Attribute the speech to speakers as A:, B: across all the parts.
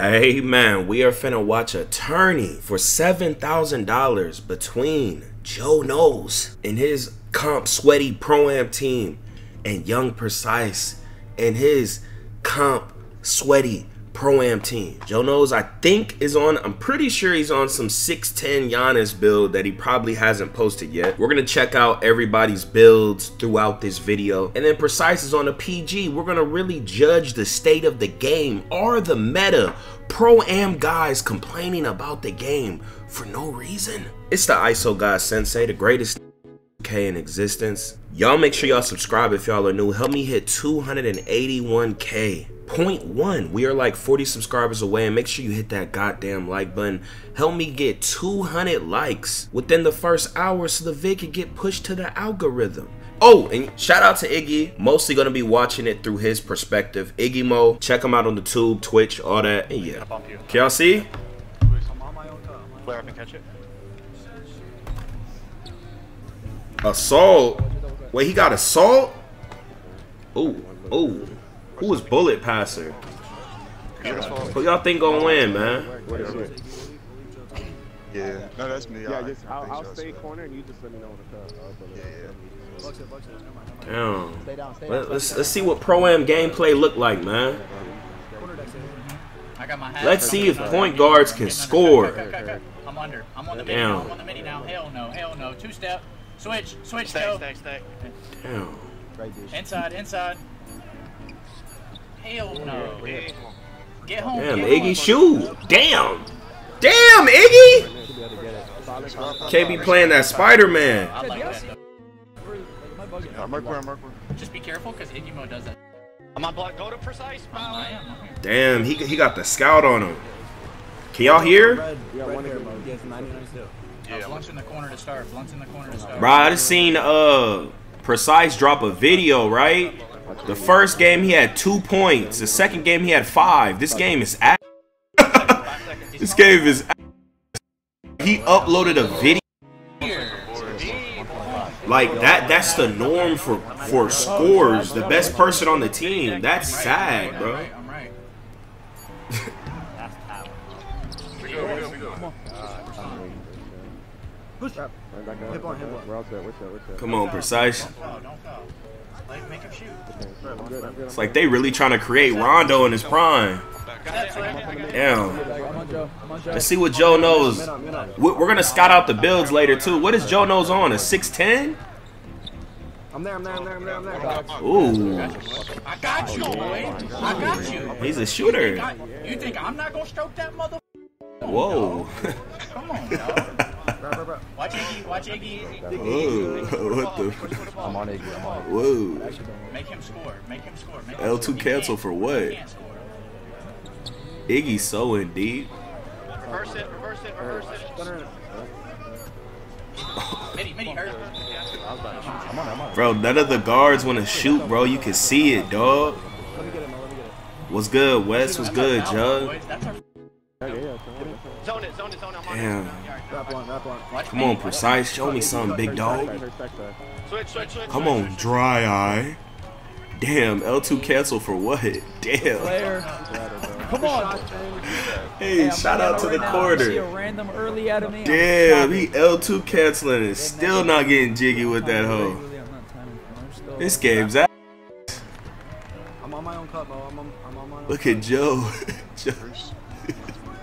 A: Hey man, we are finna watch a tourney for $7,000 between Joe Knows and his comp sweaty pro-am team and Young Precise and his comp sweaty pro-am team. Joe Knows I think is on, I'm pretty sure he's on some 6'10 Giannis build that he probably hasn't posted yet. We're gonna check out everybody's builds throughout this video. And then Precise is on a PG. We're gonna really judge the state of the game or the meta. Pro-am guys complaining about the game for no reason. It's the ISO guy Sensei, the greatest K in existence. Y'all make sure y'all subscribe if y'all are new. Help me hit 281K. Point one, we are like 40 subscribers away and make sure you hit that goddamn like button. Help me get 200 likes within the first hour so the vid can get pushed to the algorithm. Oh, and shout out to Iggy. Mostly gonna be watching it through his perspective. Iggy Mo, check him out on the tube, Twitch, all that. And yeah. Can y'all see?
B: Flare up and catch it.
A: Assault? Wait, he got assault? Oh, ooh. Who was bullet passer? Who y'all think gonna win, man?
B: Yeah. No, that's me.
C: Yeah, just I'll, I'll
B: y'all.
C: stay corner and you just let me know when to cut. I'll put it
B: Yeah, yeah.
A: Damn.
D: Stay down, stay
A: Let,
D: down.
A: let's let's see what pro am gameplay look like, man.
E: I got my hat.
A: Let's see if point guards can score.
E: I'm under. I'm on the mini
A: Damn.
E: I'm on the mini now. Hell no. Hell no. Two step. Switch. Switch.
B: Stack,
E: Go.
B: stack, stack.
A: Damn.
D: Right there.
E: Inside. Inside. Hell no. Get home.
A: Damn,
E: get
A: Iggy
E: home.
A: shoot. Damn. Damn, Iggy.
C: Should be able to get it. Solid contact.
A: Can't be playing that Spider-Man.
E: I like that.
B: Mercury, Mercury.
E: Just be careful because Iggy Mo does that.
B: I'm on block. Go to precise.
E: I am. I'm.
A: Damn, he he got the scout on him. Can y'all hear?
C: Yeah, one here, bro.
D: Yes, 99 still.
E: Uh, Blunt's in the corner to start. Blunt's in the corner to start.
A: Bro, I just seen uh Precise drop a video, right? The first game he had two points. The second game he had five. This game is ass. this game is ass. He uploaded a video. Like that that's the norm for for scores. The best person on the team. That's sad,
E: I'm
A: bro.
E: right. I'm right.
D: Push.
C: Back up.
D: Hip on, hip on.
C: We're all set. We're set. We're set.
A: Come on, Precise.
E: Don't foul. Don't foul. Like, make him shoot.
C: I'm good. I'm good.
A: It's like they really trying to create Rondo in his prime. Damn.
D: I'm on Joe. I'm on Joe.
A: Let's see what Joe knows.
C: Mid on, mid on.
A: We- We're gonna scout out the builds later too. What is Joe knows on? A 6'10?
C: I'm there. I'm there. I'm there. I'm there. I'm there.
A: Ooh,
E: I got you, boy. I got you.
A: Oh, he's a shooter.
E: I- You think I'm not gonna stroke that mother?
A: Whoa.
E: Come on, dog.
C: Bro, bro, bro.
E: Watch Iggy. Watch Iggy.
A: Whoa. What the?
D: I'm on it. I'm on.
A: Whoa.
E: Make him score. Make him score. Make
A: L2
E: score.
A: Cancel for what?
E: He can't score.
A: Iggy's so in deep.
B: Reverse it, reverse it, reverse it.
C: Gunner.
E: Midi, midi, hurt.
D: I'm on it. I'm on it.
A: Bro, none of the guards want to shoot, bro. You can see it, dog.
C: Let me get it, man. Let me get it.
A: What's good, Wes? What's good, Jug? Damn.
B: It.
C: Wrap one. Wrap one.
E: Watch
A: Come on. Precise. Show me something, big dog. Come on, dry eye. Damn, L2 cancel for what? Damn.
D: Come on.
A: Hey, shout out to the
D: right now. I
A: quarter.
D: random early out of me. I'm
A: Damn, he L2 canceling and still not getting jiggy with that hoe.
D: Regularly, I'm not timing for it. Still-
A: This game's out.
C: I'm on my own cup, bro. I'm on, I'm on my own.
A: Look at Joe.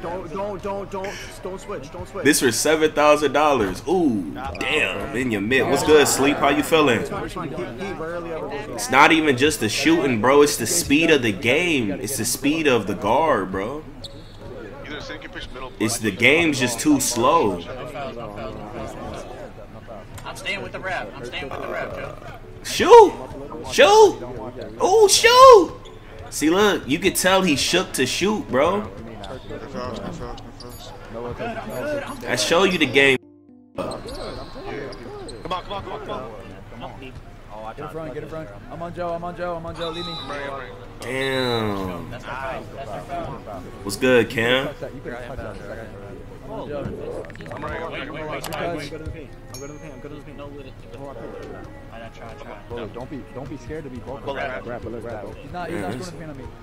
A: Joe.
C: Don't, don't, don't, don't, don't switch. Don't switch.
A: This for seven thousand dollars. Ooh, damn, in your mid. What's good, sleep? How you feeling?
C: It's fine. It's fine. He, he rarely ever goes.
A: It's not even just the shooting, bro. It's the speed of the game. It's the speed of the guard, bro.
B: Either sink and push middle.
A: It's the game's just too slow.
E: I'm staying with the rep. I'm staying with the rep, Joe.
A: Shoot, shoot, oh shoot. See, look, you could tell he shook to shoot, bro. I show you the game.
B: Come on, come on, come on, come on.
D: Get in front. Get in front. I'm on Joe. I'm on Joe. I'm on Joe. Leave me.
A: Damn.
E: That's our foul. That's our foul.
A: What's good, Cam?
D: Touch that. You can touch that in a second. I'm on
B: I'm right, I'm right.
E: wait, wait,
D: Touch.
E: wait,
C: I'm good in the paint. I'm good in the paint. I'm good in the paint.
E: No, with it. I try, try.
D: Don't be don't be scared to be vocal.
B: Pull that.
C: Wrap it. Let's wrap it.
D: He's not he's
A: Yeah,
D: not
A: it's-
D: scoring paint on me.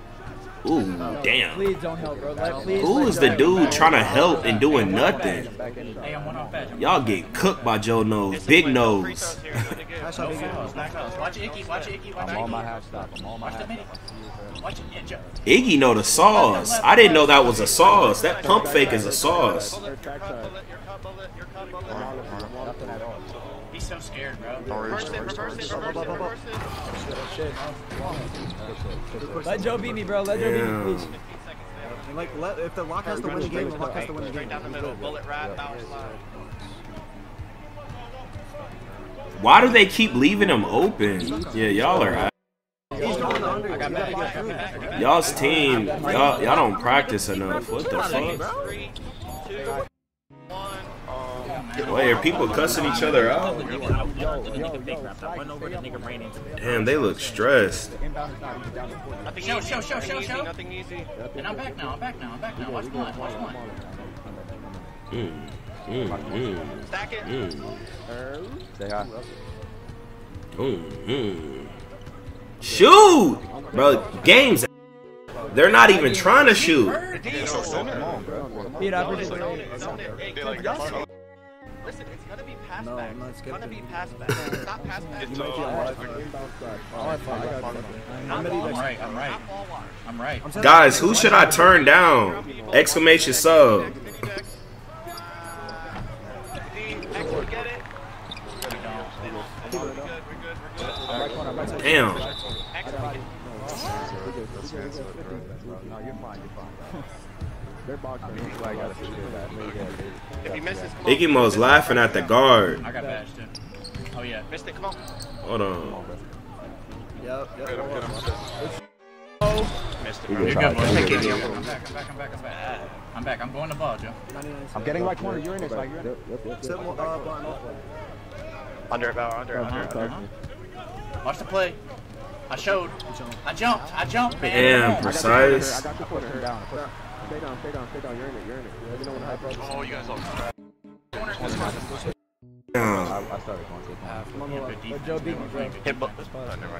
A: Ooh, damn.
D: Please don't help, bro. Let, please
A: Who the dude trying to help and doing nothing?
E: Hey, I'm one off badge.
A: Y'all get cooked by Joe Nose, big nose.
F: That's how
E: No
F: big it
E: fouls,
F: is.
E: no fouls. Watch it, Iggy. Watch it, Iggy. Watch it,
G: I'm on my
E: Iggy.
G: half stop. I'm on my
E: Watch the
G: half
E: mini. Watch it, yeah, Joe.
A: Iggy know the sauce. I didn't know that was a sauce. That pump fake is a sauce.
G: Nothing at all.
E: He's so scared, bro.
H: Reverse it, reverse it, reverse it, reverse it.
D: Shit. Let Joe beat me, bro. Let Joe beat me, please.
F: And like, let, if the lock has to win the game, the lock has to win the
H: Straight
F: game.
H: down the middle, bullet wrap, bounce slide.
A: Why do they keep leaving him open? Yeah, y'all are.
F: He's. You gotta get through.
A: Y'all's team, y'all, y'all don't practice enough. What the fuck?
H: Three, two, one.
A: Wait, are people cussing each other out? Damn, they look stressed.
H: Nothing
E: Show, show, show, show, show.
H: nothing easy.
E: And I'm back now. I'm back now. I'm back now. Watch one. Watch one.
A: Mm, mm, mm,
H: Stack it.
A: mm,
G: Say hi.
A: mm, mm. Shoot, bro. Games. They're not even trying to shoot.
H: Listen, it's gonna be pass
F: No,
H: back.
F: I'm not
H: It's gonna be pass back. Stop pass back.
F: You might be alive.
D: I'll have fun. I got fun.
H: Not
F: I'm
H: ball
E: I'm right. I'm right.
H: Not ball watch.
E: I'm right.
F: I'm saying-
A: Guys, who should I turn down? Exclamation sub.
H: X, we get it. We're good, we're good, we're good.
A: Damn.
H: X, we get
G: No, you're fine. You're fine. They're boxing.
H: Misses, come.
A: Iggy Mo's laughing at the guard.
E: I got badge too. Oh yeah.
H: Missed it, come on.
A: Hold on.
F: Yep, yep.
H: Missed it,
E: You're
H: bro.
E: good, boy.
H: Take it,
E: I'm back. I'm back. I'm back. I'm back. I'm back. I'm going to ball, Joe.
G: I'm getting right corner. You're in it. Like, you're in it.
F: Sit more, uh, blind.
H: Under, about under, under, under.
E: Uh-huh. Watch the play. I showed. I jumped. I jumped, man.
A: Damn,
E: Come
A: precise.
G: I got you pushing. Stay down. Stay down. Stay down. You're in it. You're in it. Let me know when to hype up.
H: Oh, you guys all.
A: Damn.
G: I, I started going to the
E: Yeah,
D: Let Joe beat me, bro.
H: Hit, bu- never mind, never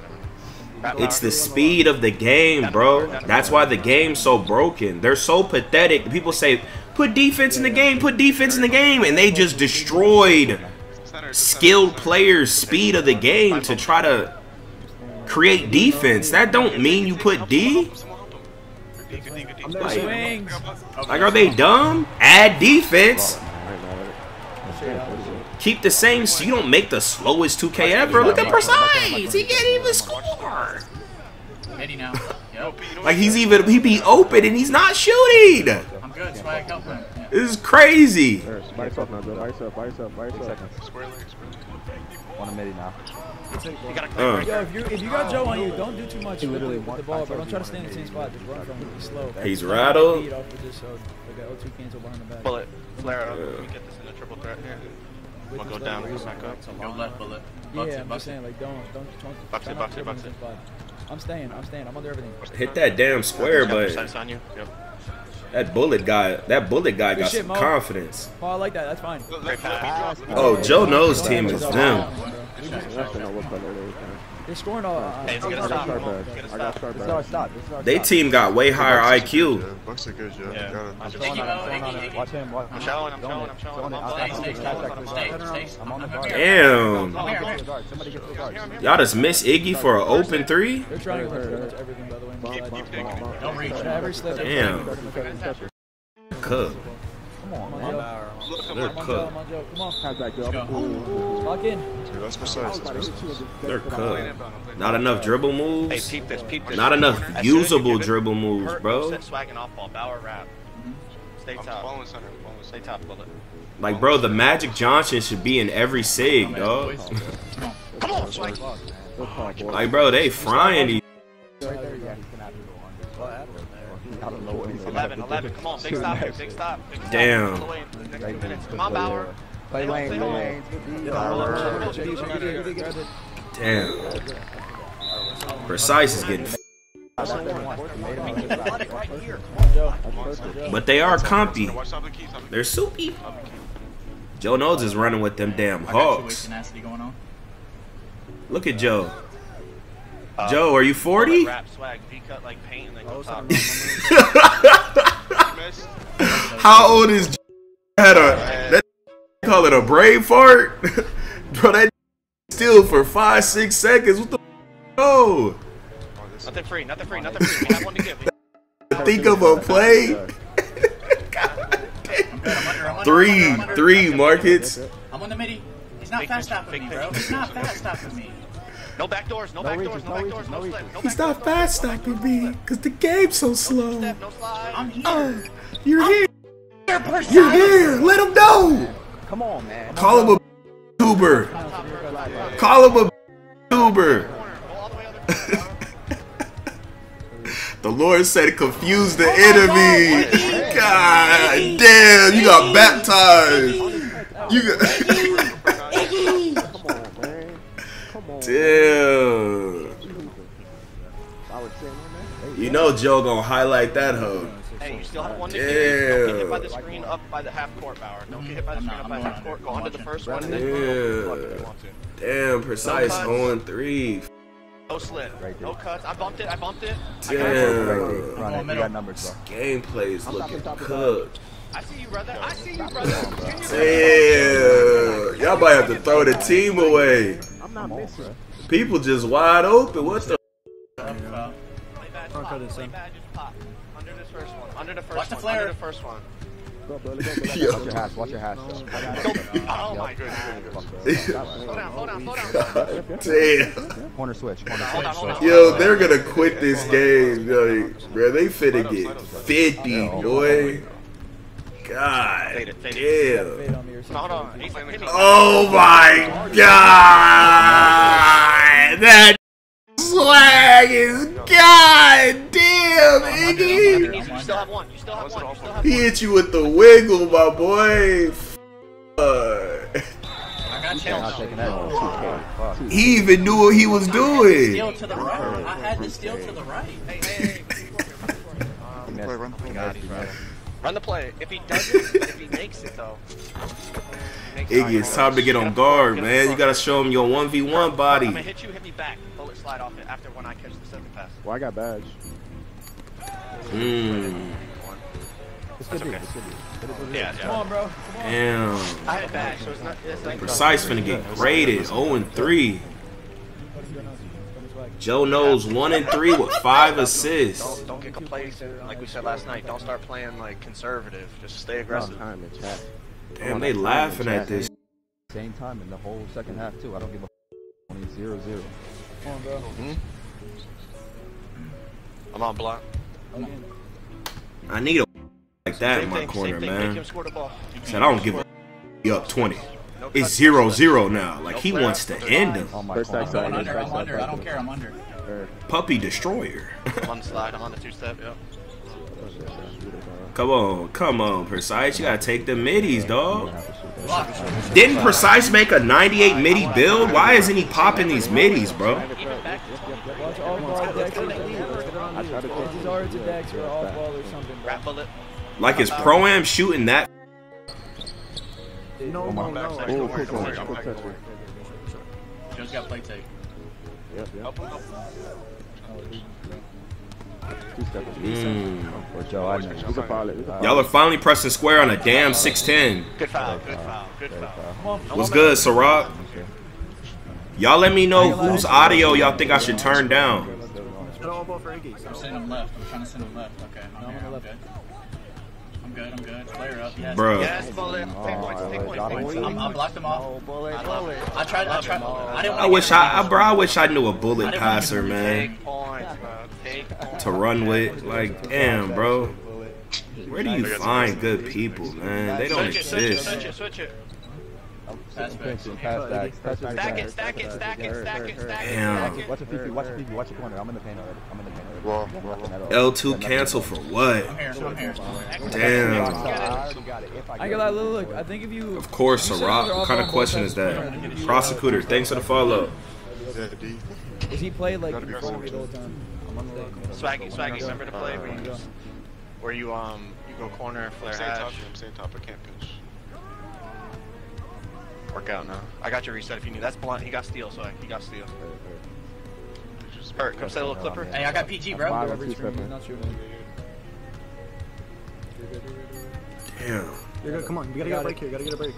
H: mind.
A: It's the speed of the game, bro. That's why the game's so broken. They're so pathetic. People say, put defense in the game, put defense in the game, and they just destroyed skilled players' speed of the game to try to create defense. That don't mean you put D. Like,
D: Swings.
A: like, are they dumb? Add defense. Keep the same. So you don't make the slowest 2K ever. Look at Precise. He can't even score.
E: Eddie now.
A: Like he's even he be open and he's not shooting.
E: I'm good. Swag, help him.
A: This is crazy.
G: Yourself now, yourself. Yourself. Yourself.
H: Square leg, square leg.
G: On a midi now.
H: You gotta
A: Uh.
D: Yo, if you if you got Joe on you, don't do too much with,
G: literally
D: with the ball,
G: I
D: bro. Don't try to stay in the same spot. Just run from it. Be slow.
A: He's
D: Don't
A: rattled.
D: off with this, uh, like a O2 cancel behind the back.
H: Bullet, flare up. Let me get this in a triple threat here. I'm gonna go down, go back up.
E: Go left bullet.
D: Yeah,
E: it,
D: I'm just saying, like, don't, don't, don't.
H: Box it, box it, box it.
D: I'm staying, I'm staying, I'm under everything.
A: Hit that damn square
H: Got
A: button.
H: precise on you. Yep.
A: That bullet guy. That bullet guy got
D: shit,
A: some
D: Mo.
A: confidence.
D: Oh, I like that, that's fine.
A: Oh, Joe knows team is them.
D: They're scoring all. Uh,
H: Hey, it's gonna stop. It's gonna stop.
G: start This is stop. This is our
A: They team got way higher IQ.
I: Bucks are good, yeah.
H: Yeah.
I: Got.
H: I'm
E: Iggy,
H: showing,
E: Mo,
H: I'm
E: Iggy,
H: showing.
E: Iggy.
G: Watch him.
H: I'm showing, I'm showing, I'm showing. I'm on
G: the guard.
A: Damn.
G: Come on, get to the guard. Somebody get to the guard.
A: Y'all just miss Iggy for an open three.
D: they're trying to win pretty much everything, by the way.
E: Don't reach.
D: Every slip.
A: Damn. Cook.
D: Come on, Joe.
A: They're cooked.
D: Come on. Lock in.
I: Dude, that's precise. That's precise.
A: They're cooked. Not enough dribble
H: Hey,
A: moves.
H: peep this, peep this.
A: Not enough
H: you
A: usable dribble moves, bro.
I: Center.
H: Stay top, bullet.
A: Like, bro, the Magic Johnson should be in every sig, dog.
H: Come on, swag.
A: Like, bro, they frying these.
G: I don't know what he's
H: 11, 11. Come on, big stop here, big stop. Big stop.
A: Damn.
H: The way into the next two minutes. Come on, Bauer.
G: Play lane, play
H: home.
G: lane.
A: Damn. Precise is getting. But they are compy.
I: Watch top of the keys. top of the
A: They're soupy. Joe knows is running with them damn
E: I got two-way
A: hawks.
E: tenacity going on.
A: Look at Joe.
H: Uh,
A: Joe, are you 40?
H: Rap swag, V cut like paint and then
J: Oh,
H: go top.
A: How old is J- had a that call it a brain fart? Bro, that still for five, six seconds. What the oh?
K: Oh,
H: Nothing free, nothing free, nothing free. We have one to give.
A: Think of a play.
E: I'm under, I'm under,
A: Three, three markets.
E: I'm on the midi. He's not fast
H: pitch,
E: stopping me, bro. He's not fast stopping me.
H: No back doors, no, back doors, no back doors, no slip. No
A: He's not fast
H: no back
A: stopping me because the game's so slow.
H: Step, no slide.
E: I'm uh, here.
A: Oh, you're here.
E: Here.
A: You're here. Let him know.
L: Come on, man.
A: Call him a tuber. Call him a tuber.
H: The
A: The Lord said, confuse the oh enemy. God damn, you got baptized. You got.
L: On.
A: Damn.
L: I would say, man.
A: You know Joe gonna highlight that hoe.
H: Hey, you still have one to give. Don't get hit
A: Damn.
H: by the screen up by the half court, Bauer. Don't get hit by the screen up by half court. Go
E: under.
H: under the first one and then go up if you want to.
A: Damn, precise
H: cuts.
A: on three.
H: No slip. No cuts. I bumped it. I bumped it. I got
L: Right there.
A: Damn.
L: Run it. You got numbers, bro.
A: Gameplay's looking cooked.
H: I see you, brother. I see you, brother.
A: Damn. Y'all might have to throw the team away.
L: I'm not missing.
A: People just wide open. What the?
H: Play bad, pop.
J: court is
H: Play bad, just pop. Under this first one. Under the first
E: Watch the flare.
H: Under the first one.
L: Go, bro. Go, go, go.
A: Yo.
L: Watch your hash. Watch your hash.
H: Oh my goodness. Slow down, slow down, slow down.
A: Damn.
L: Corner switch. Corner switch.
H: hold on.
A: Yo, they're gonna quit this game. Yo, bro, they finna get 50, boy. God
H: Fade it, fade it.
A: damn.
D: Fade on me or something.
H: Hold on. He's like, hit me.
A: Oh my god! That swag is god damn, Iggy!
H: You still have one. You still have one. You still have
A: He hit you with the wiggle, my boy. Fuck.
E: I got
L: Yeah, I'm
E: tails.
L: taking that. 2K. Fuck.
A: He even knew what he was
E: Steal
A: doing.
E: to the right. I had to steal to the right.
H: Hey, hey, hey.
L: Finesse.
K: Play, run, play.
L: Finesse,
H: Got it,
L: finesse.
H: Run the play. If he doesn't, if he makes it though. Makes it,
A: Iggy, it's time to get on guard, man. You gotta show him your 1v1 body.
H: I'm gonna hit you, hit me back. Bullet slide off it after when I catch the second pass.
L: Well, I got badge.
A: Mmm.
L: This could be. This could be.
H: Yeah,
D: Come
H: yeah.
D: on, bro.
A: Damn.
H: I had a badge, so it's not. It's not
A: Precise finna get graded 0 and 3. Joe knows 1 and 3 with 5 assists.
H: Don't, don't get complacent. Like we said last night, don't start playing like conservative. Just stay aggressive.
L: time in chat.
A: Damn, they laughing at this.
L: Same time in the whole second half too. I don't give a. Only zero zero.
D: Come on, bro. Hmm?
H: I'm on block.
A: I need a like that in my
H: thing,
A: corner,
H: same thing. Make him
A: man.
H: score the ball.
A: Said I don't give a he up 20.
H: No
A: It's
H: cuts,
A: 0
H: no slip.
A: 0 now. Like he wants to end him.
J: First
E: I'm under. I'm under. I don't care. I'm under.
A: Puppy destroyer.
H: On the slide, on the two step. Yep.
A: come on, come on, Precise. You gotta take the middies, dog. Didn't Precise make a 98 midi build? Why isn't he popping these middies, bro?
H: Even back.
D: Watch off ball decks.
L: I try to take
D: These are to decks or off ball or something, bro.
H: Rap bullet.
A: Like is Pro Am shooting that?
J: No, no, no.
L: Oh,
K: don't worry,
L: quick
K: don't
L: one.
K: worry, I'm
L: Quick
K: back.
L: touch.
E: Joe's got play take.
L: Yep, yep.
H: Up, up.
L: Two steps.
A: Mm.
L: Or Joe, I know. He's a pilot. He's a pilot.
A: Y'all are finally pressing square on a damn 610.
H: Good foul. Good foul. Good foul.
A: What's good, Ciroc? Y'all let me know whose audio y'all think I should turn down.
J: Get all ball for Iggy.
E: I'm sending him left. I'm trying to send him left. Okay. I'm here. I'm good. I'm good. I'm good. Player up. Yes.
A: Bruh.
H: Yes, bullet. Take points. Take points. Take points.
E: I'm, I blocked him off. I love. I tried. I tried. I didn't.
A: I wish I, I, bro, I wish I knew a bullet passer, man,
H: Take points, bro. Take points.
A: to run with. Like, damn, bro. Where do you find good people, man? They don't
H: Switch it, switch it, switch it, switch it.
E: Pass back.
L: Pass back. Pass back.
H: Stack it, stack it, stack it, stack it, stack it.
A: Damn.
L: Watch the PP. Watch the PP. Watch the corner. I'm in the paint already. I'm in the paint already.
K: Well,
L: Yeah,
K: well,
L: nothing at all.
A: L2 cancel for what?
E: I'm here. I'm here.
A: Damn.
L: I got it. If I
D: I
L: get
D: ain't gonna lie, look, look, I think if you.
A: Of course,
D: you said
A: Ciroc. What kind of question is
D: of the corner, I think
A: that?
D: if you,
A: Prosecutor, thanks for the follow.
K: Yeah, D.
D: Is he played like before the whole time?
H: Swaggy, swaggy, remember to play where you, where you um you go corner, flare
K: I'm staying top.
H: hash,
K: I'm staying top. I can't pitch.
H: work out now. I got your reset if you need. That's blunt. He got steel, so he got steal. Hurt, come say a little clipper.
E: Hey, I got PG, bro.
M: Five
D: Every
M: two
D: screen,
M: stepping.
D: not shooting.
A: Damn.
N: You're good. Come on. You gotta get a break here. You gotta get a break.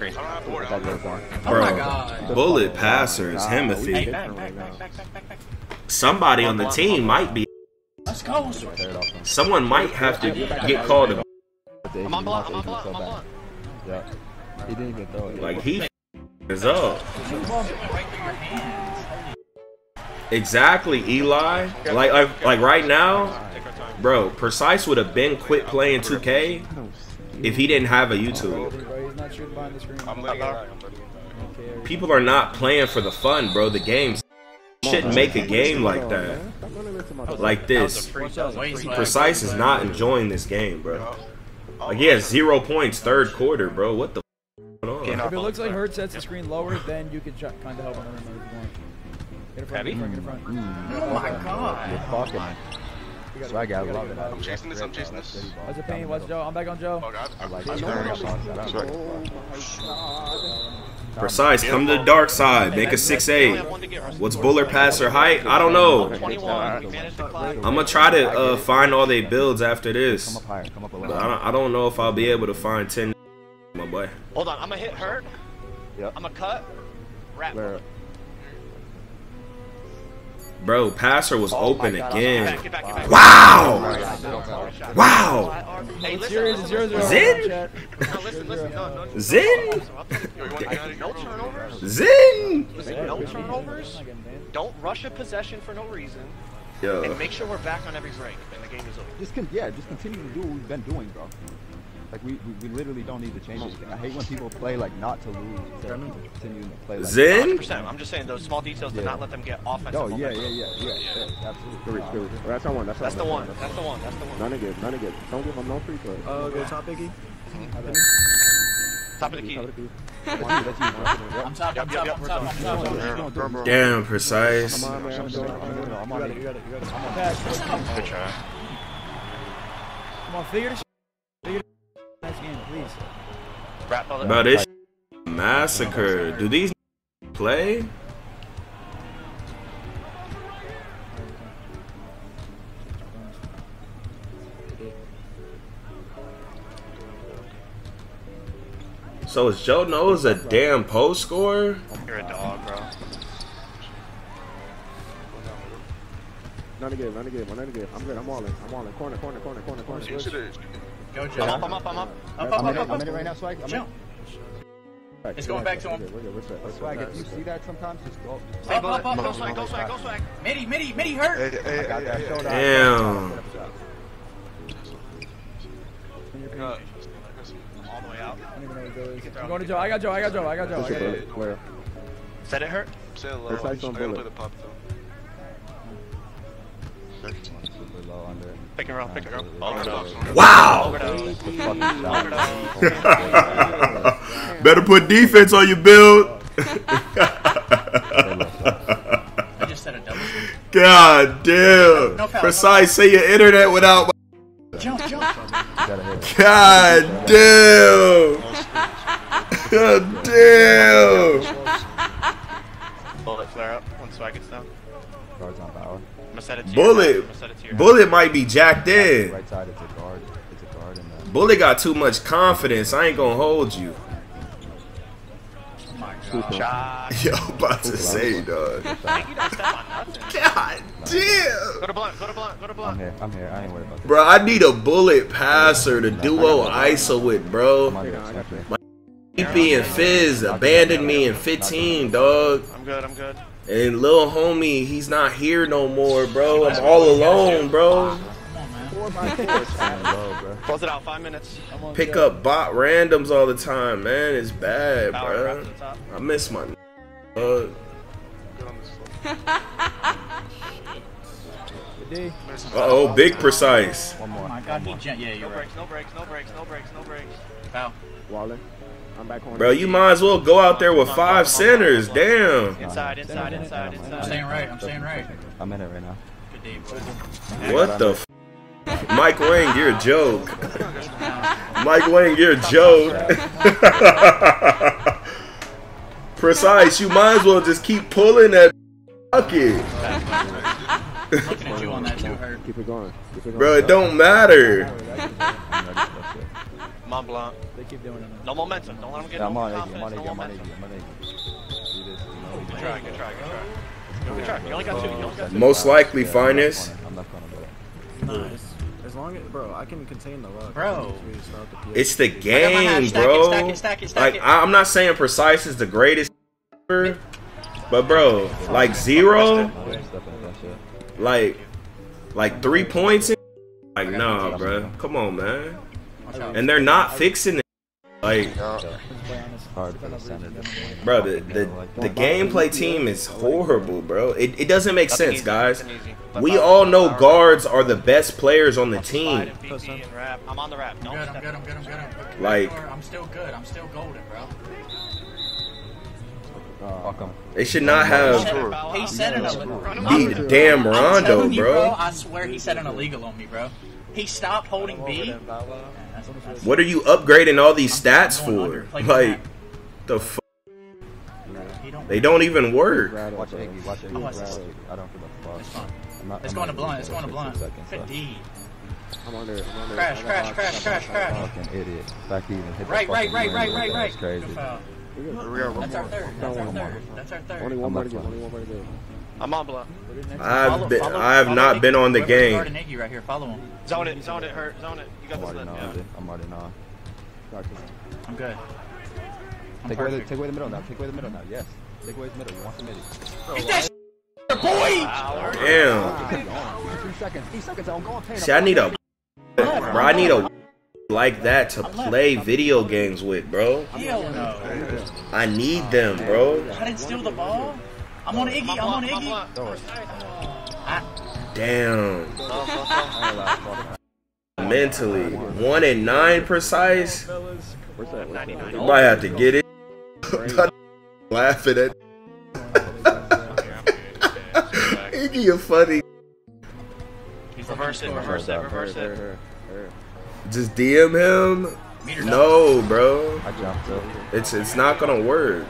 O: I don't have board. I
M: That
O: don't
M: goes
O: have
M: on.
O: board.
E: Oh
A: Bro.
E: my god.
A: Bullet passers,
M: Nah,
E: Hey,
A: Himothy.
M: we-
E: back, back, back, back, back, back, back.
A: Somebody on the team might be.
E: Let's go.
M: Tear it off him.
A: Someone might have to get called. a-
M: But they-
H: I'm on block, I'm on block, I'm on
M: so
H: block.
M: bad. Yeah. He didn't even throw it.
A: Like he is up. Exactly, Eli. Like, like, like right now,
O: Take our time.
A: bro. Precise would have been quit playing 2K if he didn't have a YouTube.
D: Bro, he's not shooting behind the screen.
O: I'm letting it ride. I'm letting it ride.
D: Okay,
A: People are not playing for the fun, bro. The games shouldn't make a game like that,
M: Stop running into my
A: like
H: That was a
A: this.
H: free.
E: Watch
H: That
E: out.
H: was a
E: Wait,
H: free.
E: swag.
A: Precise is not enjoying this game, bro. Like he has zero points third quarter, bro. What the f- going
H: Can't
A: on?
D: If it looks like Hurt sets the screen lower, then you can kind of help on the rim if you want. Get in front, get in front, get in front.
E: Oh my god.
M: You're fucking. Swag, I love it.
O: I'm chasing this. I'm chasing this.
D: Watch the pain, watch Joe. I'm back on Joe.
O: Oh god.
M: I like
O: I'm
M: it.
O: sorry.
A: Precise, come to the dark side. Make a six eight. What's Bullet passer height? I don't know.
H: 21. We managed to climb.
A: I'm gonna try to uh, find all they builds after this.
M: up higher. Come up a
A: But. I don't, I don't know if I'll be able to find ten. My boy.
H: Hold on, I'm gonna hit hurt.
M: Yep.
H: I'm gonna cut. Rat.
M: Flare up.
A: Bro, passer was oh open
H: Get back,
A: again.
H: get back, get back.
A: Wow! Oh wow!
H: Hey,
D: It's
H: listen,
D: zero,
H: listen,
D: zero, zero.
H: listen.
A: Zin?
D: Chat.
H: No, listen, listen. No, no, no.
A: Zin?
O: Yo, you want to
H: No turnovers.
A: Zin!
H: Listen, no turnovers.
D: I'm not getting banned.
H: Don't rush a possession for no reason.
A: Yo.
H: And make sure we're back on every break and the game is over.
M: Just con- yeah, just continue to do what we've been doing, bro. Like we, we, we literally don't need to change anything. I hate when people play like not to lose instead of continuing to play like.
A: Zin?
H: 100%. I'm just saying those small details did
M: Yeah.
H: not let them get offensive.
M: Oh yeah,
H: momentum.
M: yeah, yeah, yeah, yeah, absolutely.
N: Good reach, good reach. That's the one. That's,
H: That's the one. That's the one. That's the one.
M: None of good, none of good. Don't give them no free throws.
N: Uh, go top, Iggy.
H: Top of the key.
M: Cover the key. Come on, that's you, man.
E: I'm top, I'm top, I'm top, I'm top.
M: Come on,
A: Damn, precise.
M: Come on, man. I'm doing it. I'm doing it. I'm
N: You
M: on
N: got
M: it.
N: it. You got it. You got it.
D: Pass.
H: Good try.
D: Come on, figure this shit. This game, please.
A: Bro, this massacre. Do these play? So is Joe Knows a damn post scorer?
H: You're a dog, bro.
M: None of good, none of good, none of. I'm good. I'm all in. I'm all in. Corner, corner, corner, corner, corner.
O: You should.
E: Go,
H: I'm
E: Joe.
H: up, I'm up, I'm up.
E: Up, up,
M: I'm in
E: up, up,
M: I'm in it right now, Swag. I'm
E: Jump.
M: it.
E: It's going back to him.
M: We're good, we're set. Swag, if you see that sometimes, just go.
H: Stay
E: Up,
H: bullet.
E: up, up.
H: Go swag, go swag, go swag.
E: Midi, midi, midi hurt.
O: Hey, hey,
M: I got
O: hey,
M: that
O: hey,
M: showdown.
A: Damn.
H: All the way out.
D: I don't even know what Joe is. I'm going to Joe. I got Joe. I got Joe. I got Joe. I
M: Push
D: got
M: it,
D: Joe.
M: bro. Flare.
H: Said it hurt?
O: Say low.
M: Precise
O: I
M: on
O: gotta
M: bullet.
O: play the pop though.
M: Super low under.
H: Pick and roll, pick and roll.
A: Wow!
H: Overdose.
M: Fucking shot.
H: Overdose.
A: Better put defense on your build.
E: I just said a double.
A: God damn.
E: No.
A: Precise, say your internet without my.
E: Jump, jump.
M: Gotta hit it.
A: God damn. God damn.
H: Bullet flare up when swag gets down. Head.
A: Bullet might be jacked in.
M: Right side, it's a guard. It's a guard and then.
A: Bullet got too much confidence. I ain't gonna hold you.
E: Oh my god.
H: Shot.
A: Yo, about to say, dog.
H: You don't step on nothing.
A: God damn.
H: Go to blunt, go to blunt, go to
M: I'm here. I'm here. I ain't worried about this.
A: Bro, I need a bullet passer to duo ISO with, bro.
M: I'm under. I'm under.
A: EP and Fizz abandoned me in 15, dog.
H: I'm good, I'm good.
A: And little homie, he's not here no more, bro. I'm all alone, bro.
M: Four by four. Stand low, bro.
H: Close it out, five minutes.
A: Pick up bot randoms all the time, man. It's bad, bro.
H: to the top.
A: I miss my. Uh,
O: Good on this floor.
D: D.
A: uh oh, big precise.
M: One more.
E: Oh my god, he jumped. Yeah,
H: No
E: you're right.
H: breaks, no breaks, no breaks, no breaks, no breaks.
E: Foul.
N: Waller. I'm back on.
A: Bro, you might as well go out there with five centers. Damn.
H: Inside, inside, inside, inside.
E: I'm staying right. I'm staying right.
M: I'm in it right now.
E: Good day, bro.
A: What the f? Mike Wang, you're a joke. Mike Wang, you're a joke. Precise, you might as well just keep pulling that bucket.
E: Looking at you on that too, hurt.
B: Keep it going. Keep it going.
A: Bro, it don't matter.
H: Mont Blanc.
D: They keep doing it.
H: No momentum. Don't let him get
B: Yeah, I'm
H: no
B: on Iggy. I'm on
H: confidence.
B: Iggy.
H: No
B: I'm on
H: momentum.
B: Iggy. I'm on Iggy. Do this. You know,
H: Good try. Good try. Good try. Good try. You only got two. You only got two.
A: Most likely,
B: Yeah, I'm not
A: finest.
B: corner. I'm not corner, bro.
C: Nice. As long as, bro, I can contain the luck.
E: Bro.
A: It's the
E: I got my half.
A: game,
E: Stack it,
A: bro.
E: stack it, stack it, stack
A: Like
E: it.
A: I- I'm not saying precise is the greatest, ever, but bro, like zero,
B: I'm stepping in that shit.
A: like like three points. in- Like nah, bro. Come on, man. And they're not fixing it. Like,
D: Let's play honest.
B: Hard
D: For
B: for
D: no
B: the
A: bro, the the, the gameplay team is horrible, bro. It, it doesn't make sense, guys.
H: nothing easy. Let
A: We all know guards are the best players on the team.
H: and PP and rap. I'm on the rap.
E: I'm good, I'm good, I'm good, I'm good.
A: Like-
E: I'm still good. I'm still golden, bro.
B: Fuck.
A: They should not have
E: said, he said an illegal.
A: be the damn Rondo,
E: you,
A: bro.
E: I swear he said an illegal on me, bro. He stopped holding B. Yeah, that's- that's-
A: What are you upgrading all these stats for? Like the f- they don't even work.
B: Watch Iggy. Watch Iggy.
E: Oh, it's-
B: I don't give a fuck.
E: It's.
B: I'm not-
E: It's
B: I'm
E: going to
B: not
E: blunt. It's going to
B: that
E: blunt.
B: seconds,
E: Good
B: so.
E: D.
C: I'm under. I'm under
E: Crash, crash, crash, crash, crash.
B: Fucking idiot. The fact he even hit that
E: Right, right, right, right, right, right.
B: was crazy.
E: Good foul.
C: We got
H: We got one
E: That's our third. That's our third. That's our
C: Only one more to go. Only one more to go.
H: I'm on Blanc.
A: I've been,
E: Follow-
A: I have
E: follow
A: not
E: Iggy.
A: been on the
E: Whoever's
A: game.
E: guarding Iggy right here, follow him.
H: Zone it. Zone it. Hurt. Zone it. You got
B: I'm
H: this
B: already
H: left. Yeah.
B: I'm already know.
E: I'm good. I'm
B: Take away, the,
E: perfect.
B: take away the middle now. Take away the middle now. Yes. Take away the middle. You want the middle.
E: Get that shit, boy!
A: Damn.
B: Three seconds. Three seconds. I'm going paint.
A: See, I need a, bro. I need a like that to play video games with, bro.
E: Hell no.
A: I need them, bro.
E: I didn't steal the ball. I'm on Iggy. I'm on Iggy.
B: Don't. Ah.
A: Damn. Mentally, one and nine precise.
B: Where's that?
A: You might have to get it. Laughing at. Iggy a funny.
H: Reverse it. Reverse it. Reverse
B: Her,
H: it.
B: her, her.
A: Just DM him. No, bro.
B: I jumped up.
A: It's it's not gonna work.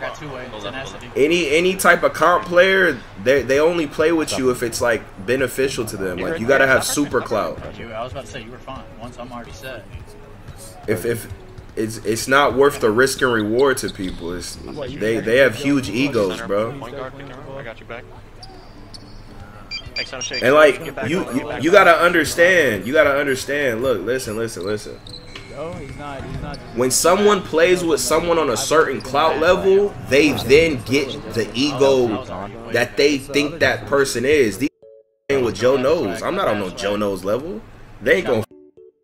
E: I got two way. Tenacity.
A: Any any type of comp player, they they only play with you if it's like beneficial to them. Like you gotta have super clout.
E: I was about to say you were fine. Once I'm already set.
A: If if it's it's not worth the risk and reward to people. It's they they have huge egos, bro.
H: Point guard. pick and. I got you back. Thanks, no shake.
A: And like you you, you gotta understand. You gotta understand. Look, listen, listen, listen.
D: No, he's not. He's not.
A: When someone plays with someone on a certain clout level, they then get the ego that they think that person is. These playing with Joe Knows. I'm not on no Joe Knows level. They ain't gonna.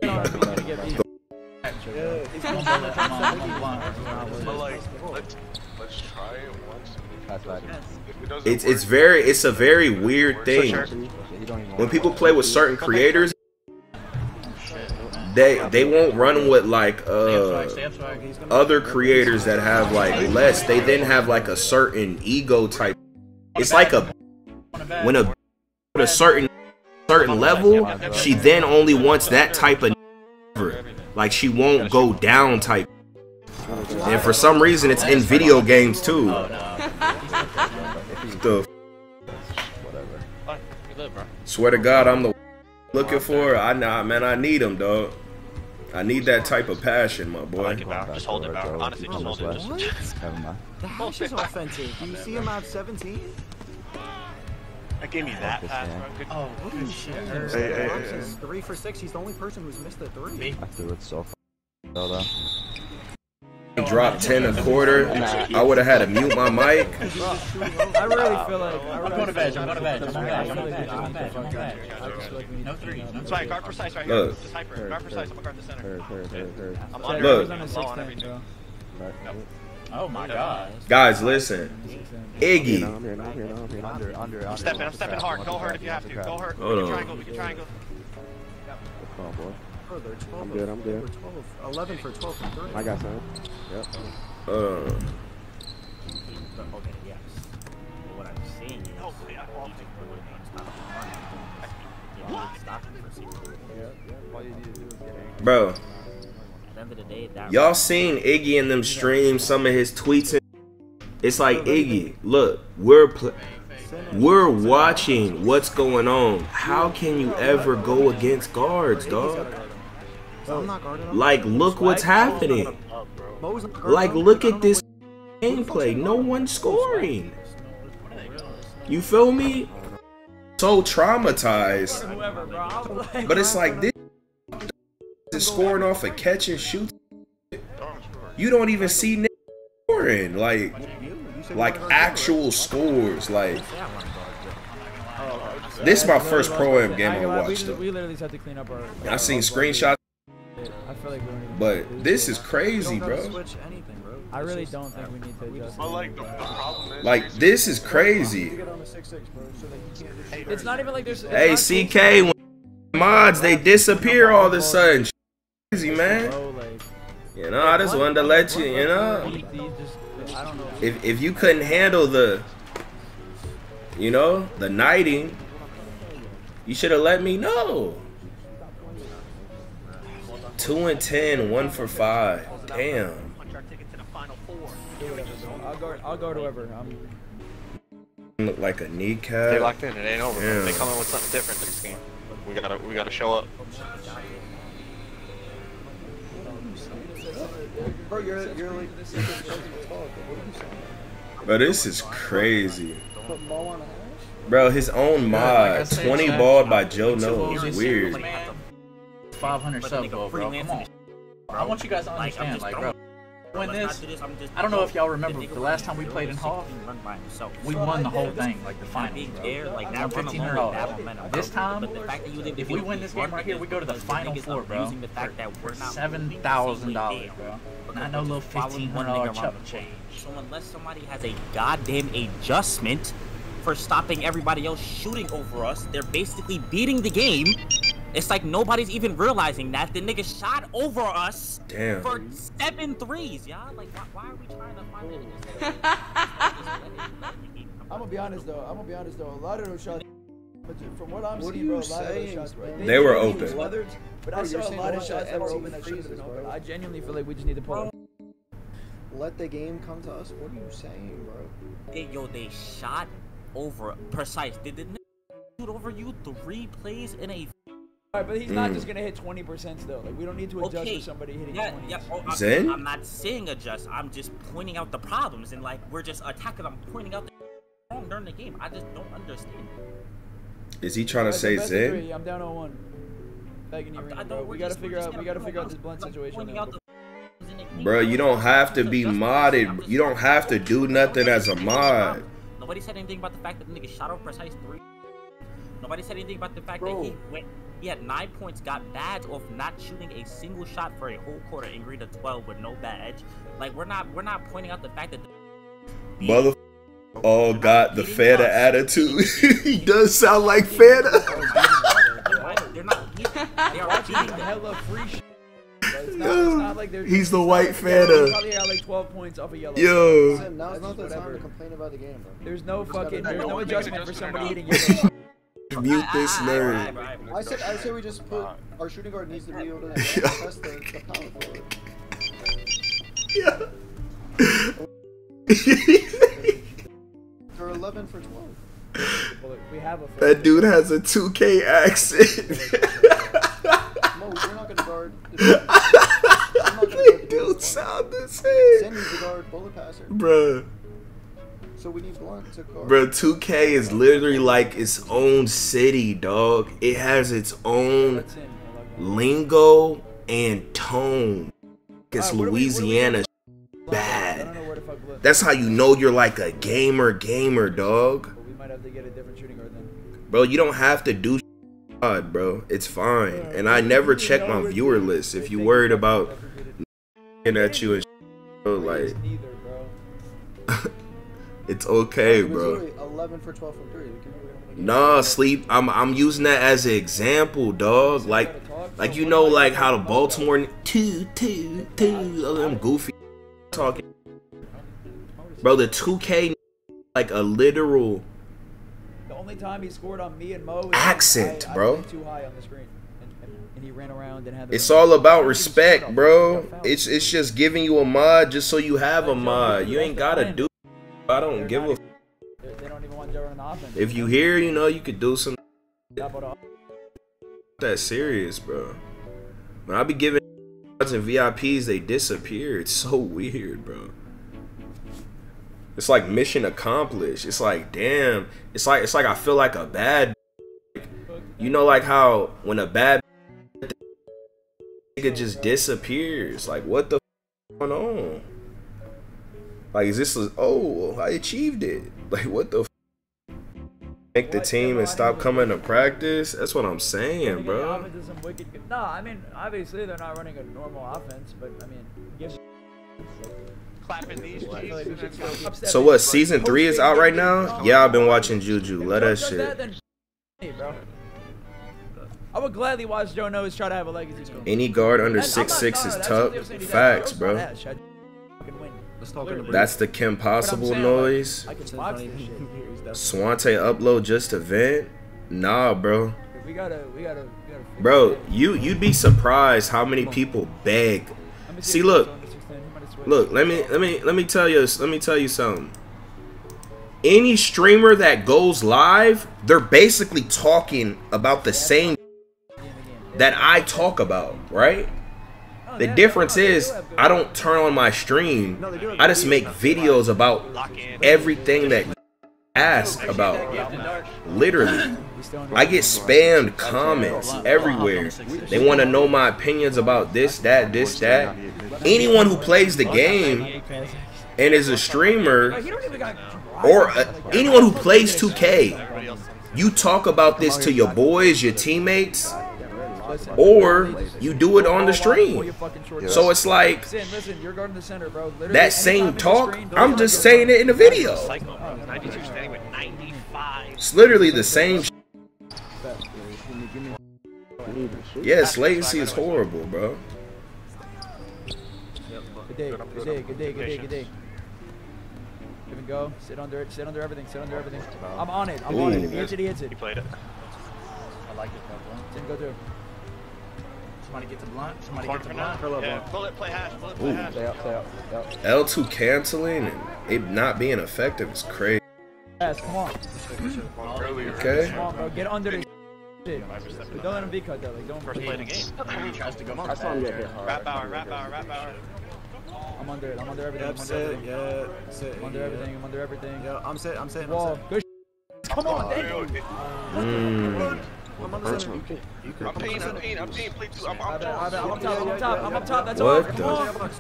A: It's it's very it's a very weird thing. When people play with certain creators, they they won't run with like uh other creators that have like less. They then have like a certain ego type. It's like a when a at a certain certain level, she then only wants that type of like she won't go down type. And for some reason, it's in video games too. The
B: whatever.
H: Fine. You live, bro.
A: swear to God, I'm the looking for. I nah, man, I need him, dog. I need that type of passion, my
H: I
A: boy.
H: like it, Bow. Just hold it, Bow.
B: Bro,
H: Honestly, just hold it. Just,
C: What?
B: Never mind.
C: The hash is offensive. Do you see him have 17?
H: I gave me that pass, bro. Good.
E: Oh, good shit.
C: Hey,
H: hey, hey,
C: He's three for six. He's the only person who's missed a three.
E: Me.
B: I threw it so far. So though.
A: Dropped ten a quarter. I would have had to mute my mic.
D: I really feel like. I
E: I'm going to bed. I'm going to bed. I'm going to
D: I
E: bed.
D: feel
E: I'm
D: like we
E: going to
D: just
E: bed.
D: need to
E: I'm
D: fucking-
E: going to bed.
D: I just feel like we need
E: No threes.
D: fucking-
E: No
H: That's. Guard precise right here. Just hyper. Guard precise. I'm gonna guard the center. I'm
D: Check,
H: under.
A: Look.
D: Arizona
H: I'm
D: 6'10",
H: low on everything.
E: Oh my god.
A: Guys, listen. Iggy.
B: I'm
H: stepping. I'm stepping hard. Go hard if you have to. Go hard.
A: Hold
H: We can triangle. We can triangle.
B: Come on, boy.
C: Bro, they're 12
B: I'm good, I'm good.
C: 12, 11 for 12 from three.
B: I got some. Yep.
A: Uh,
O: Okay, yes. But what I'm saying is,
H: Hopefully, I fall.
O: stop him for six.
B: All you need to do is get angry.
A: bro,
O: At the end of the day, that
A: y'all seen Iggy in them streams, some of his tweets. And it's like Iggy, look, we're pl- We're watching what's going on. How can you ever go against guards, dog?
C: I'm not guarding him.
A: Like, look what's happening.
C: Mo's not guarding
A: Like, look at this gameplay. No one's scoring. You feel me? So traumatized.
D: Whoever, bro. I'm like,
A: But it's like this is scoring off a catch and shoot. You don't even see scoring like
C: You said you
A: like actual scores. Like
O: Say I want to guard, but
A: this is my first pro am game
D: I
A: I
D: ain't gonna lie, we
A: watched.
D: just-
A: though.
D: We literally just have to clean up our.
A: I seen screenshots,
D: I feel like we don't
A: but this is crazy,
C: You don't gotta
A: bro.
C: switch anything, bro.
D: I really
C: just-
D: don't think we need to adjust.
H: But like
D: anything,
H: the, the problem is
A: Like this is crazy.
C: Get on the 6-6, bro, so that you can't just shoot
D: It's not even like there's. it's
A: Hey CK, when mods they disappear all of a sudden. Crazy man.
D: Like,
A: You know, I just wanted to let you. You know.
D: he- he just- I don't know.
A: if if you couldn't handle the you know the nighting, you should have let me know two and ten one for five damn
P: Punch our ticket to the final four.
D: I'll go. I'll go to whoever. I'm.
A: look like a kneecap.
H: they locked in. It ain't over.
A: Yeah.
H: They come in with something different this game. We gotta we gotta show up.
C: Bro, you're, you're like this is bro. What are you saying?
A: but this is crazy
C: Put Mo on a hash?
A: bro his own mod 20
E: Chad,
A: balled by joe knows
O: Seriously,
A: weird
O: somebody had to
E: 500
O: put
E: sub goal, bro. Come on.
O: this
E: I want you guys to understand, like,
O: throwing-
E: bro. Win this.
O: this, I'm just-
E: I don't know if y'all remember
O: nigga
E: the last time we played in Hawk.
O: 16 run by himself.
E: We
O: So,
E: won the whole thing, like the
O: final.
E: bro.
O: there, like that run
E: 15
O: alone,
E: hundred
O: that
E: dollars.
O: momentum.
E: This time,
O: the fact that you didn't
E: if we win this game right here, we go to the final four, bro.
O: abusing the fact that we're not
E: Seven thousand dollars, bro. Not no little fifteen hundred dollar chump change.
O: So unless somebody has a goddamn adjustment for stopping everybody else shooting over us, they're basically beating the game. It's like nobody's even realizing that the nigga shot over us
A: damn
O: for seven threes, y'all. Like, why, why are we trying to find that?
D: I'm gonna be honest though. I'm gonna be honest though. A lot of those shots. But from what I'm
C: What
D: seeing,
C: are
D: bro, a
C: you
D: lot of those
C: saying,
D: shots, bro.
C: man?
A: They were open.
D: use weathers, But I saw a lot of shots that were open that should have been open.
C: bro.
D: I genuinely feel like we just need to pull. up.
C: Let the game come to us. What are you saying, bro?
O: They, yo, they shot over precise. Did the nigga shoot over you three plays in a
D: Alright, but he's not
A: Mm.
D: just gonna hit 20% still. Like we don't need to adjust
O: Okay.
D: for somebody hitting
O: Yeah,
D: 20.
O: yeah. Oh, I'm,
A: Zen?
O: I'm not saying adjust. I'm just pointing out the problems and like we're just attacking. I'm pointing out the wrong during the game. I just don't understand.
A: is he trying to say
D: best of
A: zen
D: three, I'm down 0-1. Back in the
O: I- I don't- we're
D: gotta
O: just-
D: figure out. We gotta figure out this blunt situation.
O: pointing
D: now.
O: out the in the game.
A: bro you don't have to be modded you don't have to do nothing as a mod
O: Nobody said anything about the fact that the nigga shot over precise three. Nobody said anything about the fact
C: Bro.
O: that he went. He had nine points, got badge off not shooting a single shot for a whole quarter, and agreed to 12 with no badge. Like we're not, we're not pointing out the fact that. The,
A: mother all got the feta attitude he does sound like feta oh,
O: They're not. They are
D: Watching
O: beating
D: some
O: them.
D: hella free shit. But It's not, it's not like.
A: He's the white
D: like-
A: Fanta.
D: Probably had like 12 points off of yellow.
A: yo
C: Sim, now's not the
D: just
C: time to complain about the game, bro.
D: There's no fucking. There's no adjustment for somebody
H: or
D: hitting yellow.
A: Mute ah, this
O: Alright,
A: nerd
O: alright,
C: I
O: alright.
C: said, I said we just put uh, our shooting guard needs to be able to test the, the power forward. They're 11 for 12.
D: We have a.
A: that dude has a 2k accent
C: Mo, you're not gonna guard. The, you're not gonna guard the
A: dude
C: bullet
A: sound the same
C: Zen needs to guard bullet passer.
A: bruh
C: So we need blunt to guard.
A: Bro, 2K is literally like its own city, dog. It has its own
D: That's in. I like that.
A: lingo and tone. It's
D: Alright, what we- what do we
A: Louisiana bad.
D: don't know where the fuck Blitz.
A: That's how you know you're like a gamer, gamer, dog.
D: We might have to get a different shooting guard then.
A: Bro, you don't have to do God, bro. It's fine. And I never check my viewer list. If you worried about looking at you and bro, like
D: Neither, bro.
A: it's okay, bro.
C: 11 for 12 from 3. We can- we can-
A: Nah, sleep. I'm I'm using that as an example, dog. Like like you know like how the Baltimore two two two of oh, them goofy talking. Bro, the 2K like a literal
D: The only time he scored on me and Mo
A: Accent,
D: I,
A: bro.
D: too high on the screen.
A: It's all about respect, bro. It's it's just giving you a mod just so you have a mod. You ain't gotta do I don't
D: They're
A: give a
D: even- They they don't even want Joe Ronaldo offense.
A: If you here, you know you could do some
D: Top
A: that serious, bro. When I be giving and VIPs, they disappear. It's so weird, bro. It's like mission accomplished. It's like damn. It's like it's like I feel like a bad. You know, like how when a bad nigga just disappears. Like what the f- going on? Like is this? A, oh, I achieved it. Like what the? F- Make the team and stop coming to practice. That's what I'm saying, bro.
D: offense is some wicked good- No, I mean, obviously they're not running a normal offense, but I mean, give
H: Clapping these
D: I feel like we should
H: cheeks.
D: still upstep
A: So what? Season three is out right now. Yeah, I've been watching Juju. Let
D: us
A: that shit.
D: then me, bro. I would gladly watch Joe Knows try to have a legacy.
A: Any guard under six six is tough.
D: what they were saying, he's
A: Facts, bro.
D: Joe's not ass, Chad. Fucking win.
Q: Let's talk
D: Literally.
A: That's the Kim Possible
D: saying,
A: noise.
D: Like, I can box this shit.
A: Swante upload just to vent. Nah, bro.
D: We gotta, we gotta, we gotta.
A: Bro,
D: it
A: you you'd be surprised how many people beg. See, look.
D: he's on the 16. He might have switched.
A: Look, let me let me let me tell you let me tell you something. Any streamer that goes live, they're basically talking about the same that I talk about, right?
D: Oh,
A: The difference
D: no, they do
A: is I don't turn on my stream. I just make videos about everything that ask about. Literally.
D: He's still on
A: I get spammed comments everywhere. They want to know my opinions about this, that, this, that. Anyone who plays the game and is a streamer
D: He don't even got
A: or uh, anyone who plays 2K, you talk about this to your boys, your teammates, or you do it on the stream. So it's like
D: Listen, listen, you're guarding the center, bro. Literally,
A: that same talk, I'm just saying it in the video.
H: Cycle. Uh, 92 standing with 95.
A: It's literally the same. Yes, latency is horrible, bro.
D: Good day, good day, good day, good day, good day. Give and go. Sit under it. Sit under everything. Sit under everything. I'm on it. I'm on it. If he hits it, he hits it.
H: He played it.
E: I like it though, blunt.
D: Didn't go through.
E: Somebody get to blunt. Somebody
H: Corner
E: get
H: for
E: to
H: now.
E: blunt.
H: Yeah, bullet play hash. Bullet play hash.
B: Stay up, stay up, stay up.
A: L2 canceling and it not being effective is crazy.
D: Yes, come on.
A: Okay.
D: Come on, bro. Get under this shit. But don't let him be cut though. Like, don't.
H: First play of the game.
E: He tries to go for
B: I saw him get hit hard.
H: Rap hour, rap hour, rap hour.
D: I'm under it. I'm under everything. I'm under everything.
Q: yeah, sit.
D: I'm under
Q: yeah.
D: everything. I'm under everything.
Q: Yeah, I'm sit, I'm sitting, I'm
D: Wall.
Q: sitting.
D: Good. sh- Come on, thank you.
A: Mm.
Q: I'm on the center. You can, you can.
H: I'm peeing, I'm peeing, I'm peeing. Play two. I'm,
D: I
H: I'm,
D: I bet. I'm
H: I'm
D: up top. I'm up top. I'm up top. That's
A: What
D: all.
A: the
D: Come on.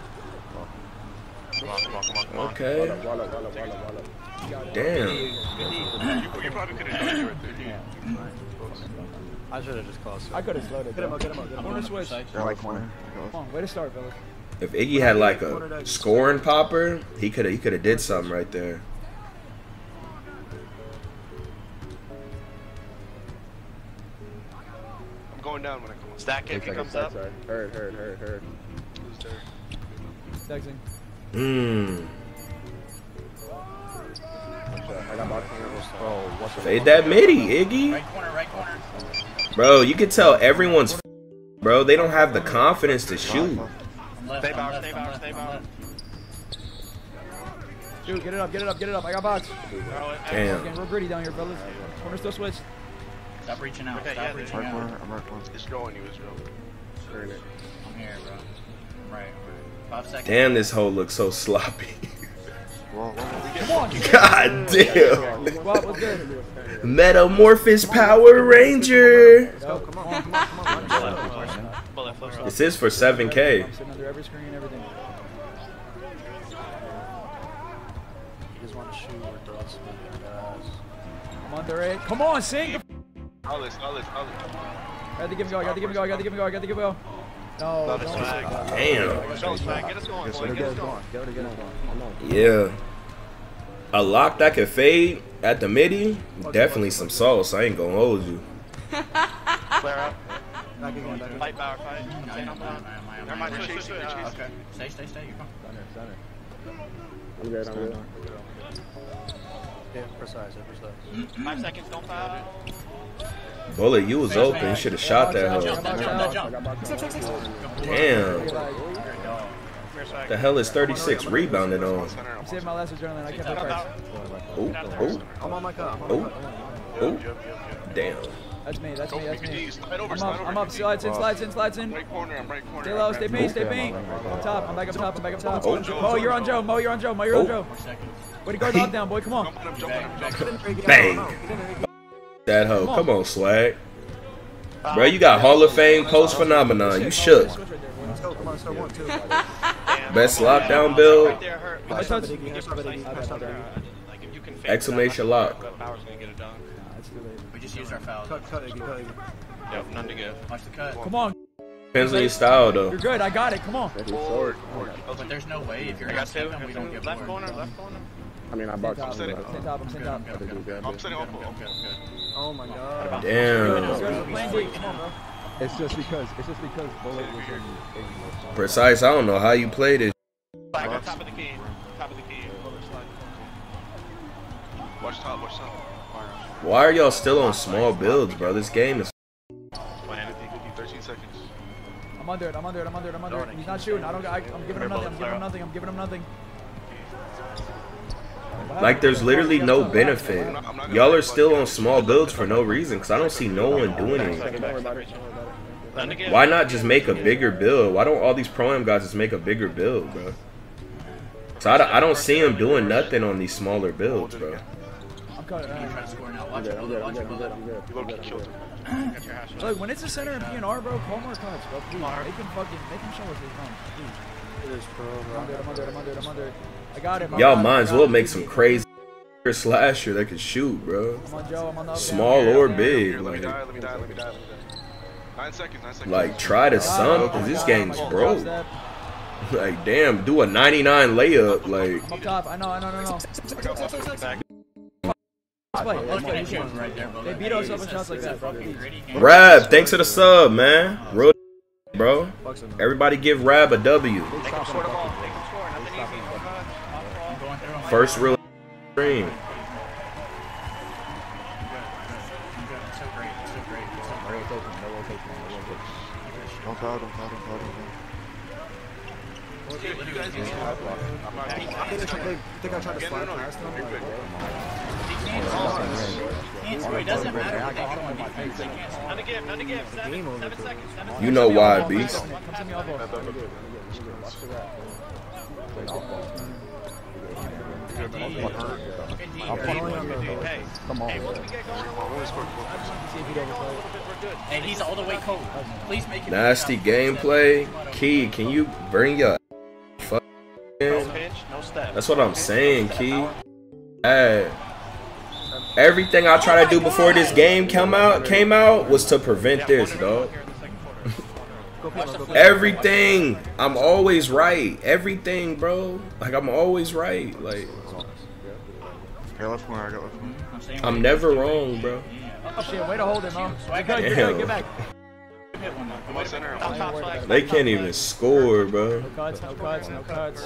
H: Come on, come on, come on, come on.
A: Okay.
B: Walla, walla, walla, walla.
A: Damn.
H: You, you probably could have done it right there.
Q: I should have just crossed.
D: I could have slowed it.
Q: Get him
D: bro.
Q: up, get him up, get him
D: Corner
Q: up.
D: switch.
B: Yeah, like corner.
D: Come on, way to start, fellas.
A: If Iggy had like a scoring popper, he could have he could have did something right there.
H: Going down when I come on. Stack it if he comes up.
B: Heard, heard, heard, heard.
H: Who's there?
D: Texting.
A: Mmm.
B: I got boxing. Oh, what's the
A: Fade that midi, Iggy.
E: Right corner, right corner.
A: Bro, you can tell everyone's f- bro. They don't have the confidence to shoot.
E: Left,
H: Stay
E: I'm
H: bow,
E: left,
H: stay
E: I'm
H: bow,
E: left,
H: stay
E: I'm
H: bow.
E: left.
D: Dude, get it up, get it up, get it up. I got box.
H: Throw it.
A: Damn.
D: Getting real greedy down here, fellas. Corner still switched.
E: Stop reaching out.
H: Okay,
E: Stop
H: yeah,
E: reaching
B: Right
E: out.
B: corner, I'm right corner.
H: It's going, you was going.
B: Heard it.
E: I'm here, bro. Right, right. Five seconds.
A: Damn, this hole looks so sloppy. God damn.
D: What?
A: Metamorphosis Power Ranger.
D: Come on, come on, come on.
H: Bullet, bullet, flip
A: This is for 7K.
D: I'm sitting under every screen, everything.
Q: You just want to shoot or throw us guys.
D: I'm under it. Come on, sing.
H: All this, all this, all this.
D: I got to give him go. I got to give him go. I got to give him go. I got to give him go. No,
H: Love it,
D: don't.
H: swag.
A: Damn.
H: Show us, man. Get us going, boy. Get us going.
B: Get it, get it going.
A: Yeah. A lock that could fade at the midi, definitely some sauce. I ain't gonna hold you.
H: Flare up.
Q: Back again, back again.
H: Fight, power, fight.
E: No,
H: Stay
E: no,
H: on
E: no,
H: top.
E: no, no,
H: Never
E: no,
H: mind,
E: no.
H: they're chasing, they're
E: Uh,
H: chasing.
E: Okay. Stay, stay, stay. You're fine.
B: Center, center. I'm good, I'm good.
Q: Yeah, precise, yeah, precise.
H: Five seconds, don't foul.
A: Bullet, you was open. You should have shot that
D: Jump,
A: hoe. Damn.
D: Like,
E: Here,
H: swag.
A: The hell is 36 rebounded on?
B: Center,
D: I'm saving my last adrenaline. I can't play cards.
A: Ooh, ooh,
Q: I'm on my cut. I'm on
A: ooh,
Q: my cut.
A: ooh.
H: Yep, yep, yep.
A: Damn.
D: That's me. That's me. That's me. I'm up.
P: over.
D: I'm up. Slides in. Slides in. Slides in.
P: Right corner, I'm right corner.
D: Stay low. Stay paint. Stay paint.
B: I'm on right
D: Up top. I'm back up top. I'm back up top.
A: Oh.
D: Mo, you're on Joe. Mo, you're on Joe. Mo, you're on Joe. Mo, you're on
A: Oh.
D: Joe.
E: Four seconds.
D: Way to guard the lockdown, boy. Come on.
P: Jumping, I'm jumping, I'm jumping.
A: Bang. That hoe. Come on, swag. Uh, Bro, you got Hall of Fame post phenomenon. You shook.
D: Switch right there, boy.
Q: Let's go. Come on, let's go. One, two.
A: Best lockdown build.
H: Right there hurt.
D: I touched-
H: You get precise touch on there. Like if you can fake
A: Exclamation
H: that,
A: lock.
H: but Bauer's gonna get a dunk.
D: It's too late.
E: We just used our fouls.
Q: Cut, cut, Iggy, cut, Iggy.
H: Yep, none to give.
E: Watch the cut.
D: Come on.
A: Depends on your style, though.
D: You're good. I got it. Come on.
E: Oh, but there's no way if you're
H: I
E: gonna
H: got two.
E: step them, we don't get
H: Left
E: more.
H: corner, left corner.
B: I mean, I
D: Stay
B: brought
D: top.
B: you.
D: Stay
P: sitting.
D: top. I'm staying top.
E: Okay, okay, oh, okay, okay.
P: I'm sitting off.
E: Okay, okay.
Q: Oh my god.
D: Good.
A: Damn.
D: We're playing D. Come on, bro.
B: It's just because it's just because Bullet was in. in
A: Precise. I don't know how you play this.
H: Back on top of the key. Top of the key.
P: Watch top, watch top.
A: Why are y'all still on small builds, bro? This game is.
P: Plan it, 13 seconds.
D: I'm under it. I'm under it. I'm under it. I'm under it. He's not shooting. I don't. I, I'm giving him nothing. I'm giving him nothing. I'm giving him nothing.
A: Like, there's literally no benefit. Y'all are still on small builds for no reason, because I don't see no one doing it.
H: None to give.
A: Why not just make a bigger build? Why don't all these pro am guys just make a bigger build, bro? So I, don't- I don't see them doing nothing on these smaller builds, bro.
D: I'm cutting.
E: Try to score now. Watch it, bullet. Watch it, bullet.
P: Killed him.
H: Got your hash.
D: Look, when it's a center in PNR, bro, call more cuts, bro. Please. They can fucking, they can show us his run. Please.
Q: It is pro,
D: I'm under I'm under. I'm under. I'm under it. I got it.
A: Y'all might as well make some crazy slasher that can shoot, bro.
D: I'm on Joe. I'm on the up,
A: Small or big, like,
P: die, let me die, let me die, let me die. Nine seconds, nine seconds.
A: like try to something,
D: oh
A: cause this game's broke. Like, damn, do a 99 layup, like.
D: I'm up top. I know. I know. No. No. Let's play. Let's play.
E: That shooting right there,
D: They
E: bullet.
D: beat us up in shots like that, bro.
E: Fucking.
A: Rab, thanks for the sub, man. Real, bro.
Q: Bucks in there.
A: Everybody give Rab a W.
H: Make him score the ball. Make him score. Nothing easy.
E: I'm going through 'em.
A: First real stream.
B: Don't foul, don't foul, don't foul, don't foul.
H: You guys need to
P: I'm not
Q: I think they tried- they think I tried to
P: Yeah,
Q: slide
P: no, no,
Q: past them.
P: you're
Q: like,
P: good.
E: He can't score. He can't score. It doesn't matter what they do on defense. They can't score.
H: None to give. None to give. Seven.
Q: game over
H: Seven
Q: to-
H: seconds. Seven
A: You know why,
D: Come
A: Beast.
D: to me, Come to elbow.
E: Fucking D.
H: Hey,
B: Come on.
E: And he's all the way cold. Please make him.
A: Nasty gameplay. Key, can you bring your fuck in? That's what I'm saying, Key. Hey. Everything I tried to do before this game came out came out was to prevent this, dog. Everything. I'm always right. Everything, bro. Like I'm always right. Like
B: Hey, left corner, I got left corner.
A: I'm never wrong, bro.
D: Oh shit, way to hold it, Mo. You're good, you're
A: Damn.
D: good, get back.
P: I'm on center. I'm
H: Top,
P: on
H: top flag.
A: They can't even score, bro.
D: No cuts, no cuts, no cuts.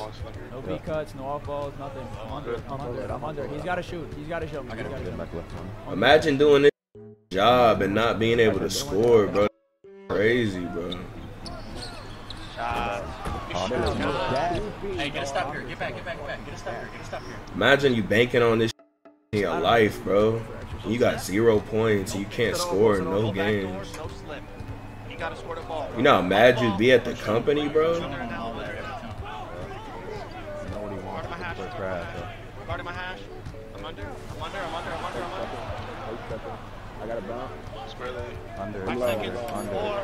D: No B cuts, no off balls, nothing. I'm under I'm under I'm under. He's gotta shoot, he's gotta show me. He's gotta show me.
A: Imagine doing this job and not being able to score, bro. Crazy, bro.
H: Uh,
E: Hey, get a stop here. Get back, get back, get back. Get a stop here. Get a stop here.
A: Imagine you banking on this in your life, bro. You got zero points. You can't score in no games.
H: doors, no slip. You gotta score the ball.
A: You know how mad you'd be at the company, bro?
H: Guard my hash. Guard my hash. I'm under. I'm under. I'm under. I'm under. I'm under.
B: I got a bounce.
P: Square leg.
B: Under.
H: Four.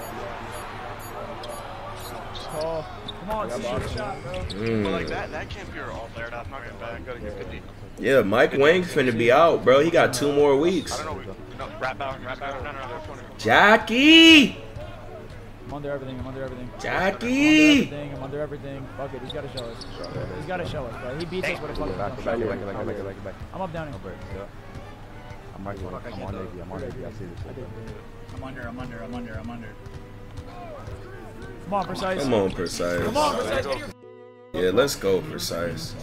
D: Oh, come on, shoot a shot, bro. Hmm.
P: But like that, that can't be your all flared out. Not gonna back. Gotta get 50.
A: Yeah, Mike Wang's finna be out, bro. He got two more weeks.
P: I don't know. No,
H: Rat Bauer. Rat Bauer. No, no, no.
A: Jackie!
D: I'm under everything, I'm under everything.
A: Jackie!
D: Everything, I'm under everything. Fuck it, he's gotta show us. He's gotta show us, bro. He beats us with a fucking
B: Back, back, back, back.
D: I'm up down here.
B: I'm right corner. I'm on Navy. I'm on Navy. I see this.
E: I'm under, I'm under, I'm under, I'm under.
D: Come on, precise.
A: Come on, Precise.
D: Come on, precise. Get your
A: Yeah, let's go, Precise.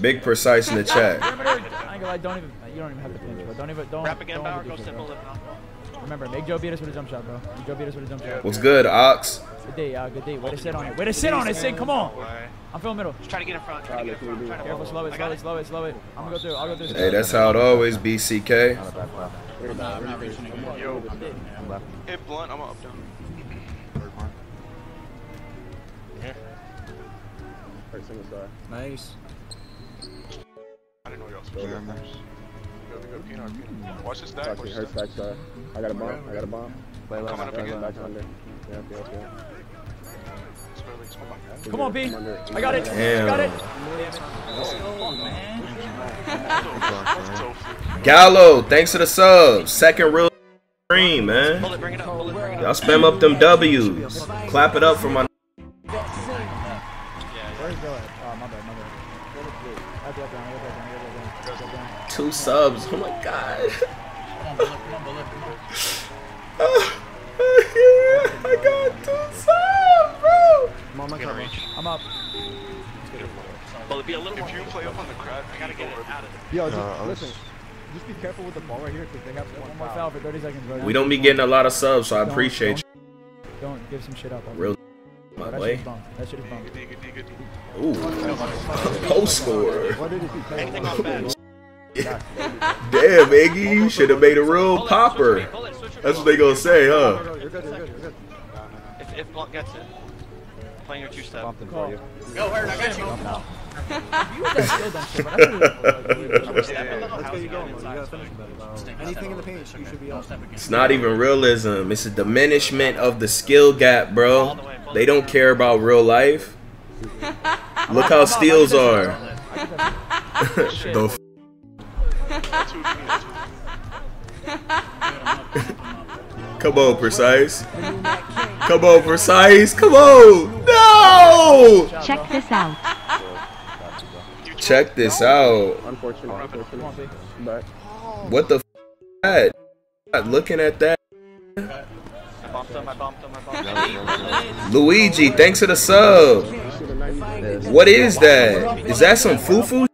A: Big Precise in the chat.
D: perimeter. I ain't gonna lie, don't even. You don't even have to pinch, but don't even. Don't.
H: Wrap again, Bauer. Go simple.
D: bro.
H: Live.
D: Remember, make Joe beat us with a jump shot, bro. Make Joe beat us with a jump shot.
A: What's good, Ox?
D: Good day, y'all. Good day. Way to sit on it. Way to sit on it, Sig. Come on. I'm feeling middle.
P: Just try to get in front. Try to get in front. Try to
D: Careful, slow it, slow it, slow it, slow it. I'm gonna go through. I'll go through.
A: Hey, that's how it always be, CK.
E: We're not, we're not reaching again.
H: Yo,
B: I'm left.
H: hit blunt. I'm up down.
B: Hurt single star.
Q: Nice.
H: I didn't know y'all. Go, go, go. Watch this stack. Watch
B: he
H: this stack.
B: star. I got a bomb. I got a bomb. Play left.
H: Coming up again.
B: Back under. Yeah, yeah, yeah.
H: Square legs. My God.
D: Come on, B.
B: Come under.
D: I got it. I got it.
H: So.
A: Gallo, thanks for the sub. Second real stream, man.
P: Bullet, bring it up. Bullet, bring it
A: Y'all spam up them W's. Clap it up for my.
D: Where's Joe at? Oh, my bad, my bad. I got down, I got down, I got down, I got down.
A: Two subs. Oh my god.
E: Come on, bullet, come on, bullet, come on.
A: I got two subs, bro.
B: Come on, my
H: Gonna
B: cover.
D: I'm up.
P: Bullet, be a little
H: If you play up on the crowd,
P: I gotta get it out of there.
B: Yo, uh, just
R: Nah, I was-
B: listen. Just be careful with the ball right here because they have
D: One
B: one
D: more
B: foul.
D: foul for 30 seconds, bro.
A: We don't be getting a lot of subs, so I
D: Don't-
A: appreciate you.
D: don't, Don't give some shit up.
A: Real
D: Bro,
A: my
D: that
A: boy.
D: shit is bump. That shit is bump.
H: Good D, good D, good D.
A: Ooh. Post score.
B: What did he play?
P: Anything off bad.
A: Damn, Iggy, you should have made a real popper.
P: switch me, bullet, switch me.
A: That's what they gonna say, huh?
B: You're good, you're good, you're good.
P: If, if Blunt gets it. Playing your two-step.
B: For you.
E: Go, Word, I got you.
D: You was that skill dunk shit, but that's really
P: Step a little
Q: Let's
P: house
Q: go, you
P: down
Q: going,
P: inside,
Q: you gotta
P: so
Q: finish better, bro.
E: Step-
Q: Anything
E: step
Q: in the
E: over.
Q: paint,
E: It's
Q: you
E: okay.
Q: should be
E: Don't
Q: up.
E: step again.
A: It's not even realism. It's a diminishment of the skill gap, bro. They don't care about real life. Look how steals are. the f-
H: Two peanuts.
A: Come on, precise. Come on, precise. Come on. No.
S: Check this out.
A: Check this out.
B: Unfortunate, unfortunate.
A: What the f- that? Looking at that. Luigi, thanks for the sub.
B: should have not used this.
A: What is that? Is that some fufu?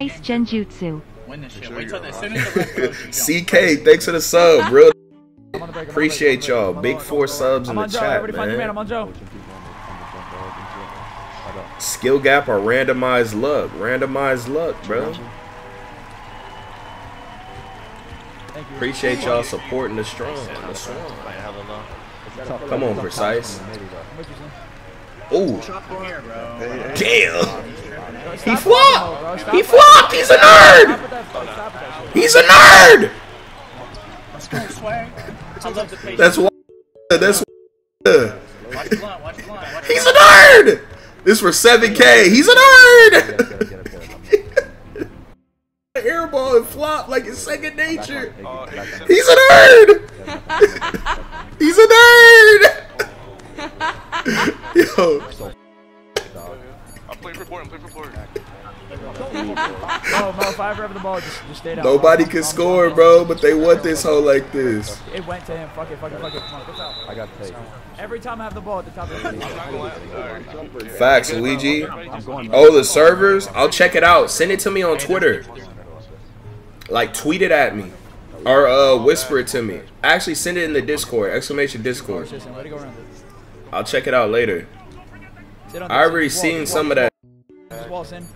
S: Ice Genjutsu.
E: Win this shit. Wait till the, soon as the you jump.
A: CK, thanks for the sub. Real
D: I'm on the break, I'm on the break,
A: appreciate y'all. Big four subs in the chat,
D: Everybody find your man. I'm on Joe.
A: Skill gap or randomized luck? Randomized luck, bro. Appreciate y'all supporting the strong. The strong. Come on, precise.
D: I'm with you, son.
A: Ooh, damn. He flopped.
D: bro.
A: He flopped. He's a nerd.
D: with that- stop with that shit.
A: He's a nerd.
E: Let's go, swag. I love the patience.
A: That's why. That's why.
E: Watch the blunt, watch the blunt, watch the
A: He's a nerd. This for 7K. He's a nerd. Airball and flop like it's second nature.
H: 87.
A: He's a nerd. He's a nerd. Yo,
H: I'm playing for board. I'm playing for board.
D: No, Mo, if I ever have the ball, just, just stay down.
A: nobody
D: I'm-
A: can
D: I'm-
A: score, bro, but they want this hole like this.
D: It went to him. Fuck it, fuck it, fuck it. Come on, get out.
B: I got tape.
D: Every time I have the ball at the top of the field.
A: Facts, Luigi. Oh, the servers? I'll check it out. Send it to me on Twitter. Like, tweet it at me. Or uh, whisper it to me. Actually, send it in the Discord. Exclamation Discord.
D: Listen, way to go around it.
A: I'll check it out later. I
D: this.
A: already seen some of that.
D: This wall, Sin.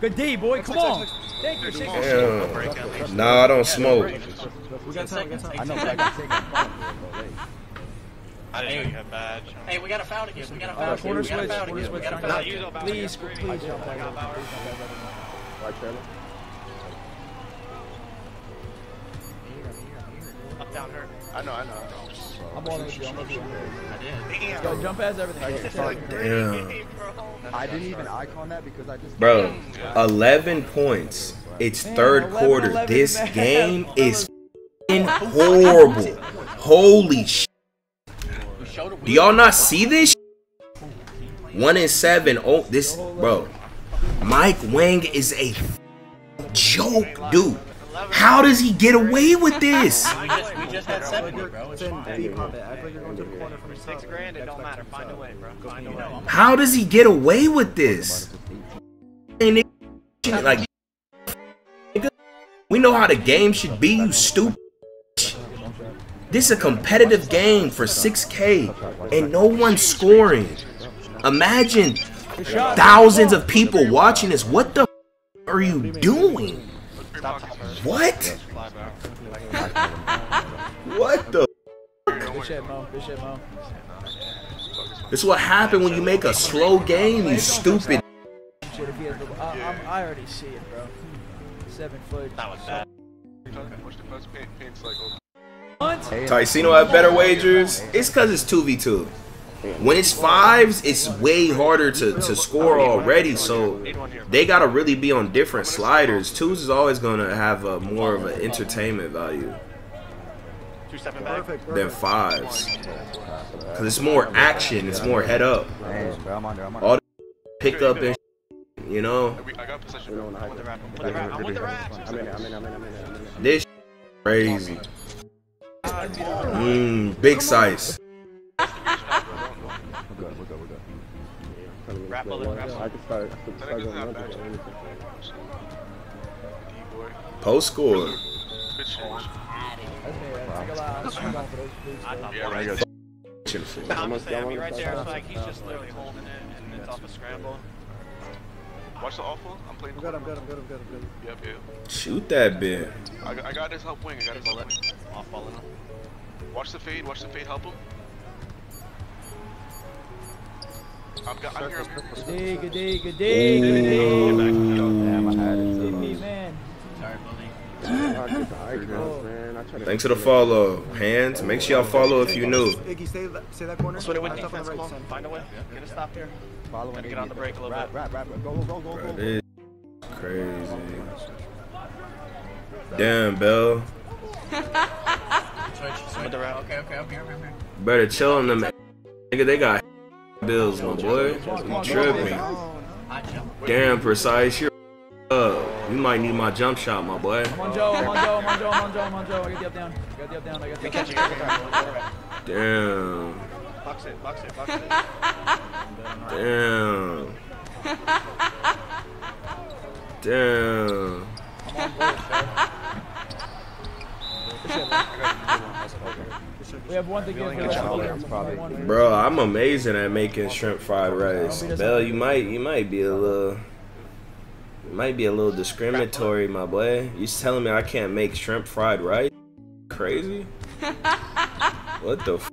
D: Good D, boy. Come on. Thank you, Sig.
A: Damn. Nah, I don't smoke.
Q: We got time, we got time.
B: I know, but I got tape. I'm fine.
P: I didn't know you had badge.
E: Hey, we got a foul again. We got a foul again.
D: corner
E: We got
D: switch,
E: foul
D: corner
E: again. We
D: switch.
E: got a
D: Not
E: foul
D: gonna-
P: use
E: again.
P: all Bauer.
D: Please, please jump back.
B: Right, Trevor?
P: Up, down, hurt.
H: I know, I know.
D: I'm balling with you. I'm with you.
E: I did.
D: Yo, jump past everything.
A: Damn.
B: I didn't even icon that because I just.
A: Bro, 11 points. It's
D: Man,
A: third
D: 11,
A: quarter.
D: 11
A: This
D: man.
A: game is horrible. Holy sh!
E: We showed it.
A: Do y'all not see this? One in seven. Oh, this bro. Mike Wang is a joke, dude. How does he get away with this?
E: We just, we just had 70, bro. It's fine.
Q: Deep pop it. Act you're going to the corner from
P: Six grand, it don't matter. Find a way, bro. Find a way.
A: How does he get away with this? Like, we know how the game should be. You stupid. This is a competitive game for 6K and no one's scoring. Imagine thousands of people watching this. What the are you doing? What? What the?
D: Good shit, Mo. Good shit, Mo.
A: This is what happened when you make a slow game, you stupid.
D: Shit, if he has the, I, already see it, bro. Seven foot.
P: That was bad.
A: Tyceno have better wagers. It's because it's 2v2. When it's fives, it's way harder to, to score already. So they gotta really be on different sliders. Twos is always gonna have a more of an entertainment value than fives. Cause it's more action. It's more head up. All the pick up and you know
H: got
A: this crazy. Mmm, big size.
B: We're good, we're good, we're good.
P: Rap bullet.
B: Can start, I can
H: That nigga's not bad. D-boy.
A: Post score.
H: Good change.
D: That's me, right? Take a lot. I'm going for those boots,
P: I
D: bro.
P: thought right.
H: right.
P: Just saying, I mean, right there, it's like he's just literally holding it, and it's off a scramble.
H: Watch the awful. I'm playing.
C: I'm good, I'm good, I'm good, I'm good, I'm good.
H: Yep, yep.
A: Shoot that bit.
H: I, got- I got his help wing. I got his help
P: Bullet.
H: wing.
P: Off balling him.
H: Watch the fade. Watch the fade. Help him. I'm got. I'm here.
D: Good day, good day, good day, good day.
P: Get back. Yo.
B: Damn, I had it.
D: Hit man.
P: Sorry, bully.
A: Thanks for the follow. Hands, make sure y'all follow if you new.
C: Iggy, stay, that- stay that corner.
P: Split it with defense.
C: the
P: Come on. Find a way. Get a stop here.
B: Following
P: Gotta get on the break a little bit.
B: rap, rap, rap. Go, go, go, go,
A: Bro,
B: go.
A: crazy. Damn, Bell.
E: Switch, switch.
P: With the rap.
E: Okay, okay, I'm here, I'm here.
A: Better chill on them. Nigga, they got bills, my boy. You tripping. Damn, precise. You're up. You might need my jump shot, my boy.
D: I'm on Joe, I'm on Joe, I'm on Joe, I'm on Joe, I'm on Joe. I got the up down. I got the up down, I got the up
P: Catch
D: down.
P: it. Get it.
A: Damn.
P: Box it. Box it. Box it.
A: Damn. Damn.
D: We have one to give for the rest of the year.
B: Probably.
A: Bro, I'm amazing at making shrimp fried rice. Bell, you might you might be a little you might be a little discriminatory, my boy. You telling me I can't make shrimp fried rice? Crazy? What the f-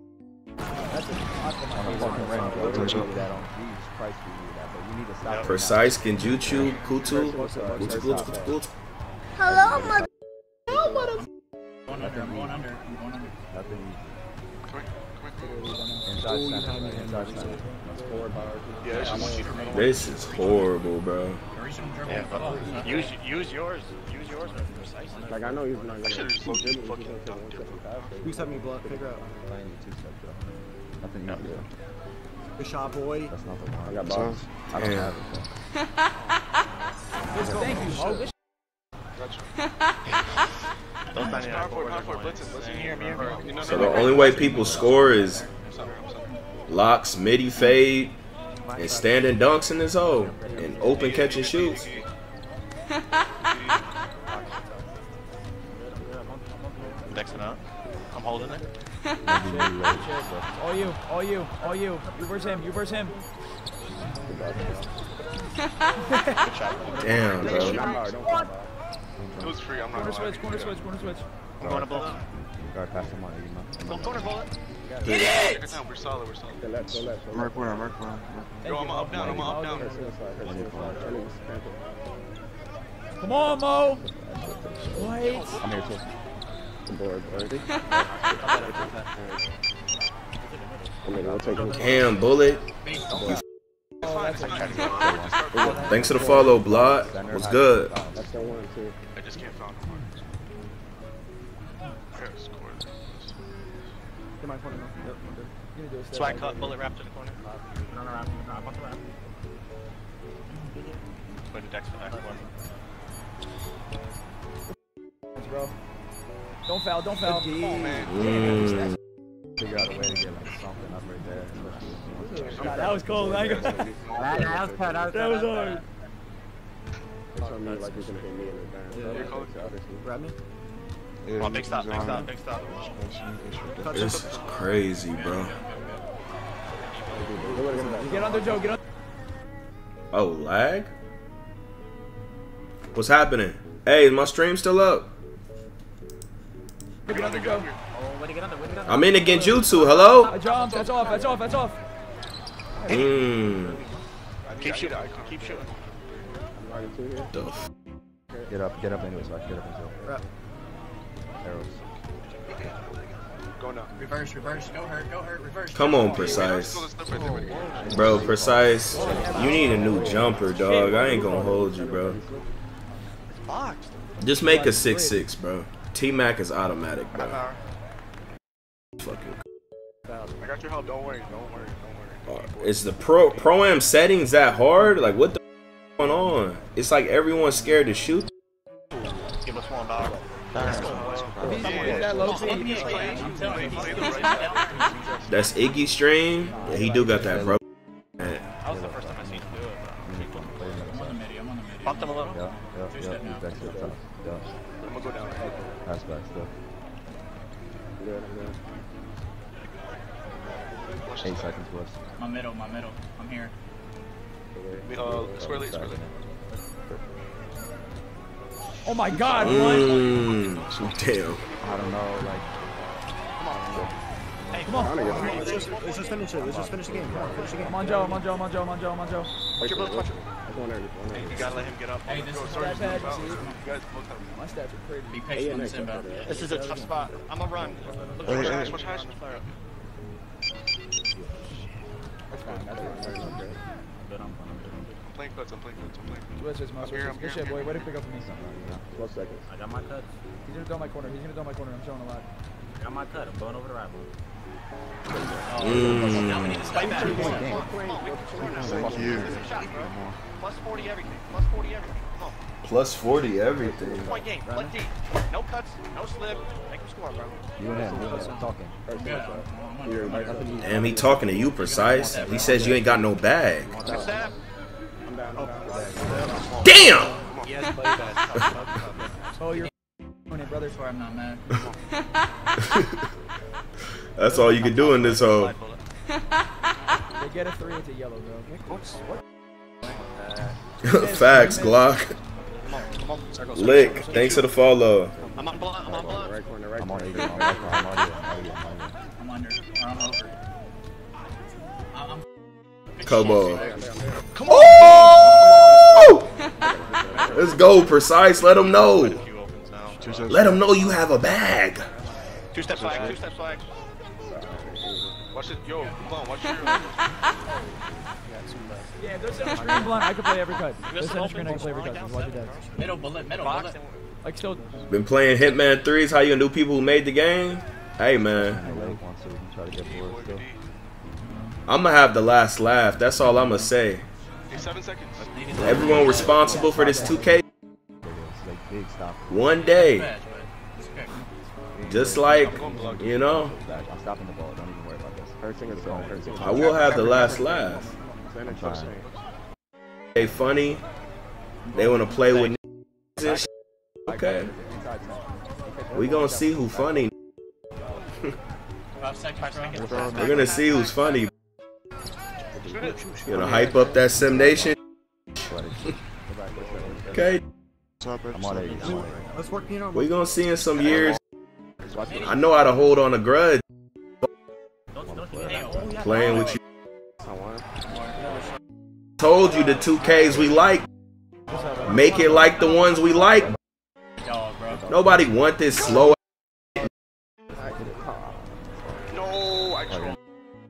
B: On the fucking ring, bro. You need that on Jesus Christ, you need that, but you need to stop.
A: precise genjutsu kutu? Kutu, kutu, kutu, kutu.
E: Going under, I'm going under, I'm going under.
B: Nothing.
H: Come
A: This is horrible, bro.
E: Or he's gonna dribble
P: Yeah, but use use yours. Use yours precisely.
B: Like, I know he's not
H: I should have just fucking fucking dunked him.
C: Who's having me block? Figure out.
B: Playing you two steps, bro. Nothing you can do.
C: Good shot, boy.
B: That's not the one. I got balls. I don't have it, bro.
D: Thank you, Mo. Good
P: Don't.
H: Power forward.
P: Here,
A: So the only way people score is
H: I'm sorry. I'm sorry.
A: locks, midi fade, and standing dunks in this hole, and open catch and shoots.
P: Dexing out. I'm holding it.
D: All you, all you, all you. You versus him, you versus him.
A: Damn, bro.
B: Don't bar, don't bar.
H: It was free. I'm not
D: Corner
H: gonna lie.
D: switch, corner switch, corner switch.
P: I'm going to bullet.
B: Guard pass the money, you know.
P: Go corner bullet.
H: Take your time. We're solid. We're solid.
B: Go left, go left.
R: Mark one, mark one.
H: Yo, I'm up down. I'm up down.
D: Come on, Mo. Wait.
B: I'm here too. The board already.
A: Damn, bullet. Thanks for the follow, Blot. What's good?
B: That's the one too.
C: Get my corner. No. Yep, I'm good.
D: You're gonna do a
P: Swag cut. Bullet wrap to the corner. No, no, wrap. No, I'm on the wrap. Put the Dex for that one.
D: bro. Don't foul, don't foul.
A: Mm.
B: Figure out a way to get like something up right there. especially-
D: Nah, that was cold. I
O: That was cut, that was
D: That was hard.
B: It's on me like you're gonna hit me in advance.
H: You're calling.
C: Grab me.
H: Oh, big stop, big stop, big stop.
A: This is crazy, bro.
D: Get under, Joe. Get under.
A: Oh, lag? What's happening? Hey, is my stream still up?
D: Get under, Joe.
O: Oh, way to get under, way to get under.
A: I'm in the Genjutsu. Hello?
D: I jumped. That's off. That's off. That's off.
A: Mmm.
H: Keep shooting, keep shooting.
A: The f-
B: Get up, get up anyway, so I can get up until. Arrows.
H: Go now.
E: Reverse, reverse, go hurt, go hurt, reverse.
A: Come on, precise. Bro, precise. You need a new jumper, dog. I ain't gonna hold you, bro. Just make a 6-6, bro. T Mac is automatic,
H: High
A: bro.
H: power.
A: Fucking.
H: I got your help. Don't worry, don't worry, don't worry.
A: Uh, Is the pro pro am settings that hard? Like what the f- going on? It's like everyone's scared to shoot.
H: Give us one dog.
D: If he's
A: That's Iggy stream. Yeah, he do got that bro. Man.
H: That was the first time I seen him do it.
E: I'm on the midi, I'm on the midi.
H: Bumped him a little.
B: Yeah, yeah, yeah. He's back to the top. Yeah.
H: I'm gonna go down.
B: That's back still. Eight seconds left.
E: My middle, my middle. I'm here.
H: Uh, squarely, squarely.
D: Oh my God! What?
A: Mm, damn.
B: I don't know, like.
D: Come on.
Q: Let's just, let's just finish it. Let's just finish the game. Come on, finish the game.
D: Come on, Joe. Come on, Joe. Come on, Joe. Come on, Joe. Come on, Joe.
H: Punch your brother, punch him. Hey, you gotta let him get up.
E: Hey, this
H: Go,
E: is
H: sorry,
D: that bad,
H: sorry,
D: you see?
H: You guys both have-
D: My stats are crazy.
E: Be patient on this inbound.
H: This is a tough spot. I'm gonna run. Look, watch hash, watch hash. Flare up.
D: That's fine. That's fine. That's fine.
H: I'm playing cuts, I'm playing cuts, I'm playing cuts.
D: Switch this, mouse.
H: I'm here, I'm
D: Good
H: here,
D: shit,
H: I'm
D: boy.
H: here.
D: Way to pick up for me.
O: I got my cut.
D: He's gonna throw my corner. He's gonna throw my corner. I'm showing a lot.
O: I got my cut. I'm going over the rifle.
A: Mm.
E: Now we need to spike back.
H: Thank you. Plus 40 everything. Plus 40 everything. Come on.
A: Plus 40 everything.
H: Point game. Let D. No cuts, no slip. Make him score, bro.
B: You and him, you. I'm talking.
E: Yeah, I'm on it.
A: Damn, he talking to you, precise. He says you ain't got no bag.
H: Good.
A: Damn.
H: Yes, play that.
D: Oh, you're brother.
E: That's I'm not mad.
A: That's all you can do in this hole.
D: They get a three. It's a yellow, bro. What?
A: Facts, Glock.
H: Come on, come on. Circle, circle,
A: Lick.
H: circle, circle.
A: Thanks for the follow.
H: I'm on blunt, I'm on blunt.
B: I'm on you. I'm on you.
A: Kobo. Oh! Let's go, precise. Let them know.
H: Few opens now.
A: Let them know you have a bag.
H: Two step flag, two step flag. Watch it, yo, come on, watch your.
D: Yeah, if they're blunt, I can play every cut. They're
H: Listen,
D: sending
H: open,
D: screen, I can play every cut.
H: falling
D: Just watch
H: down
D: it
H: seven,
D: dead.
E: middle bullet, middle
H: Box
E: bullet.
D: Like still,
A: Been playing Hitman 3s. How you gonna do people who made the game? Hey, man.
B: Lake wants to try to get bored still.
A: I'm gonna have the last laugh. That's all I'm gonna say.
H: Okay, seven seconds.
A: Everyone responsible for this 2K
B: It's like big stop.
A: one day.
E: Bad, but it's okay.
A: Just like, you know,
B: I'm stopping the ball. Don't even worry about this. Hurting is going. Hurting.
A: I will have the last laugh. They funny. They wanna play with. Okay. We gonna see who funny.
E: Five seconds, bro.
A: We're gonna see who's funny. Gonna hype up that Sim Nation. Okay.
B: I'm on it. I'm on it.
Q: Let's work you know.
A: We gonna see in some years. I know how to hold on a grudge. Playing with you. Told you the 2Ks we like. Make it like the ones we like. Nobody want this slow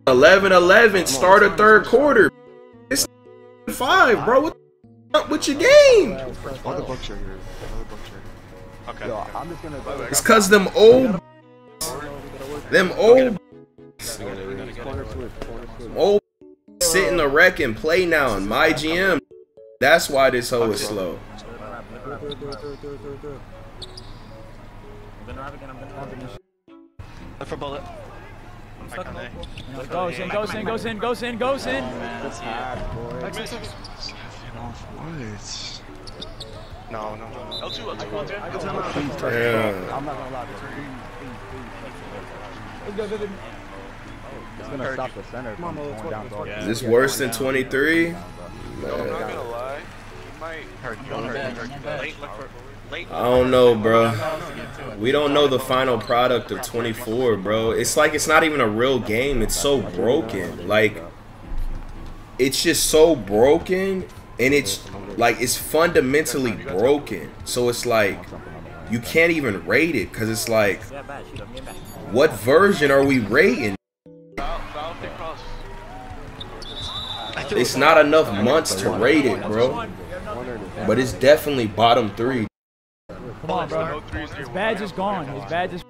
A: 11-11 start a third quarter. It's five, bro. What the fuck with your game?
H: Other bucks are here. Other bucks are here. Okay.
B: Yo, I'm just gonna.
A: It's cause them old, them old, old sit in the wreck and play now in my GM. That's why this hoe is slow.
O: I'm gonna drive again. I'm gonna drive.
H: Look for bullet.
O: I'm stuck in
D: goes in, goes in, goes in, goes in, goes in.
H: No, no, no. L2, L2, L2.
A: Yeah.
B: I'm not gonna lie. Please, please, please.
D: Let's go, Vivid.
B: It's gonna stop the center from going down. bro.
A: Is this worse than 23?
H: I'm not gonna lie. You might hurt you.
E: Going back,
H: Hurt you. Late, look for late.
A: I don't know, bro. We don't know the final product of 24, bro. It's like it's not even a real game. It's so broken. Like, it's just so broken, and it's like it's fundamentally broken. So it's like you can't even rate it because it's like, what version are we rating? It's not enough months to rate it, bro. But it's definitely bottom three.
D: Come on, bro.
H: No threes here.
D: His badge is gone. His badge is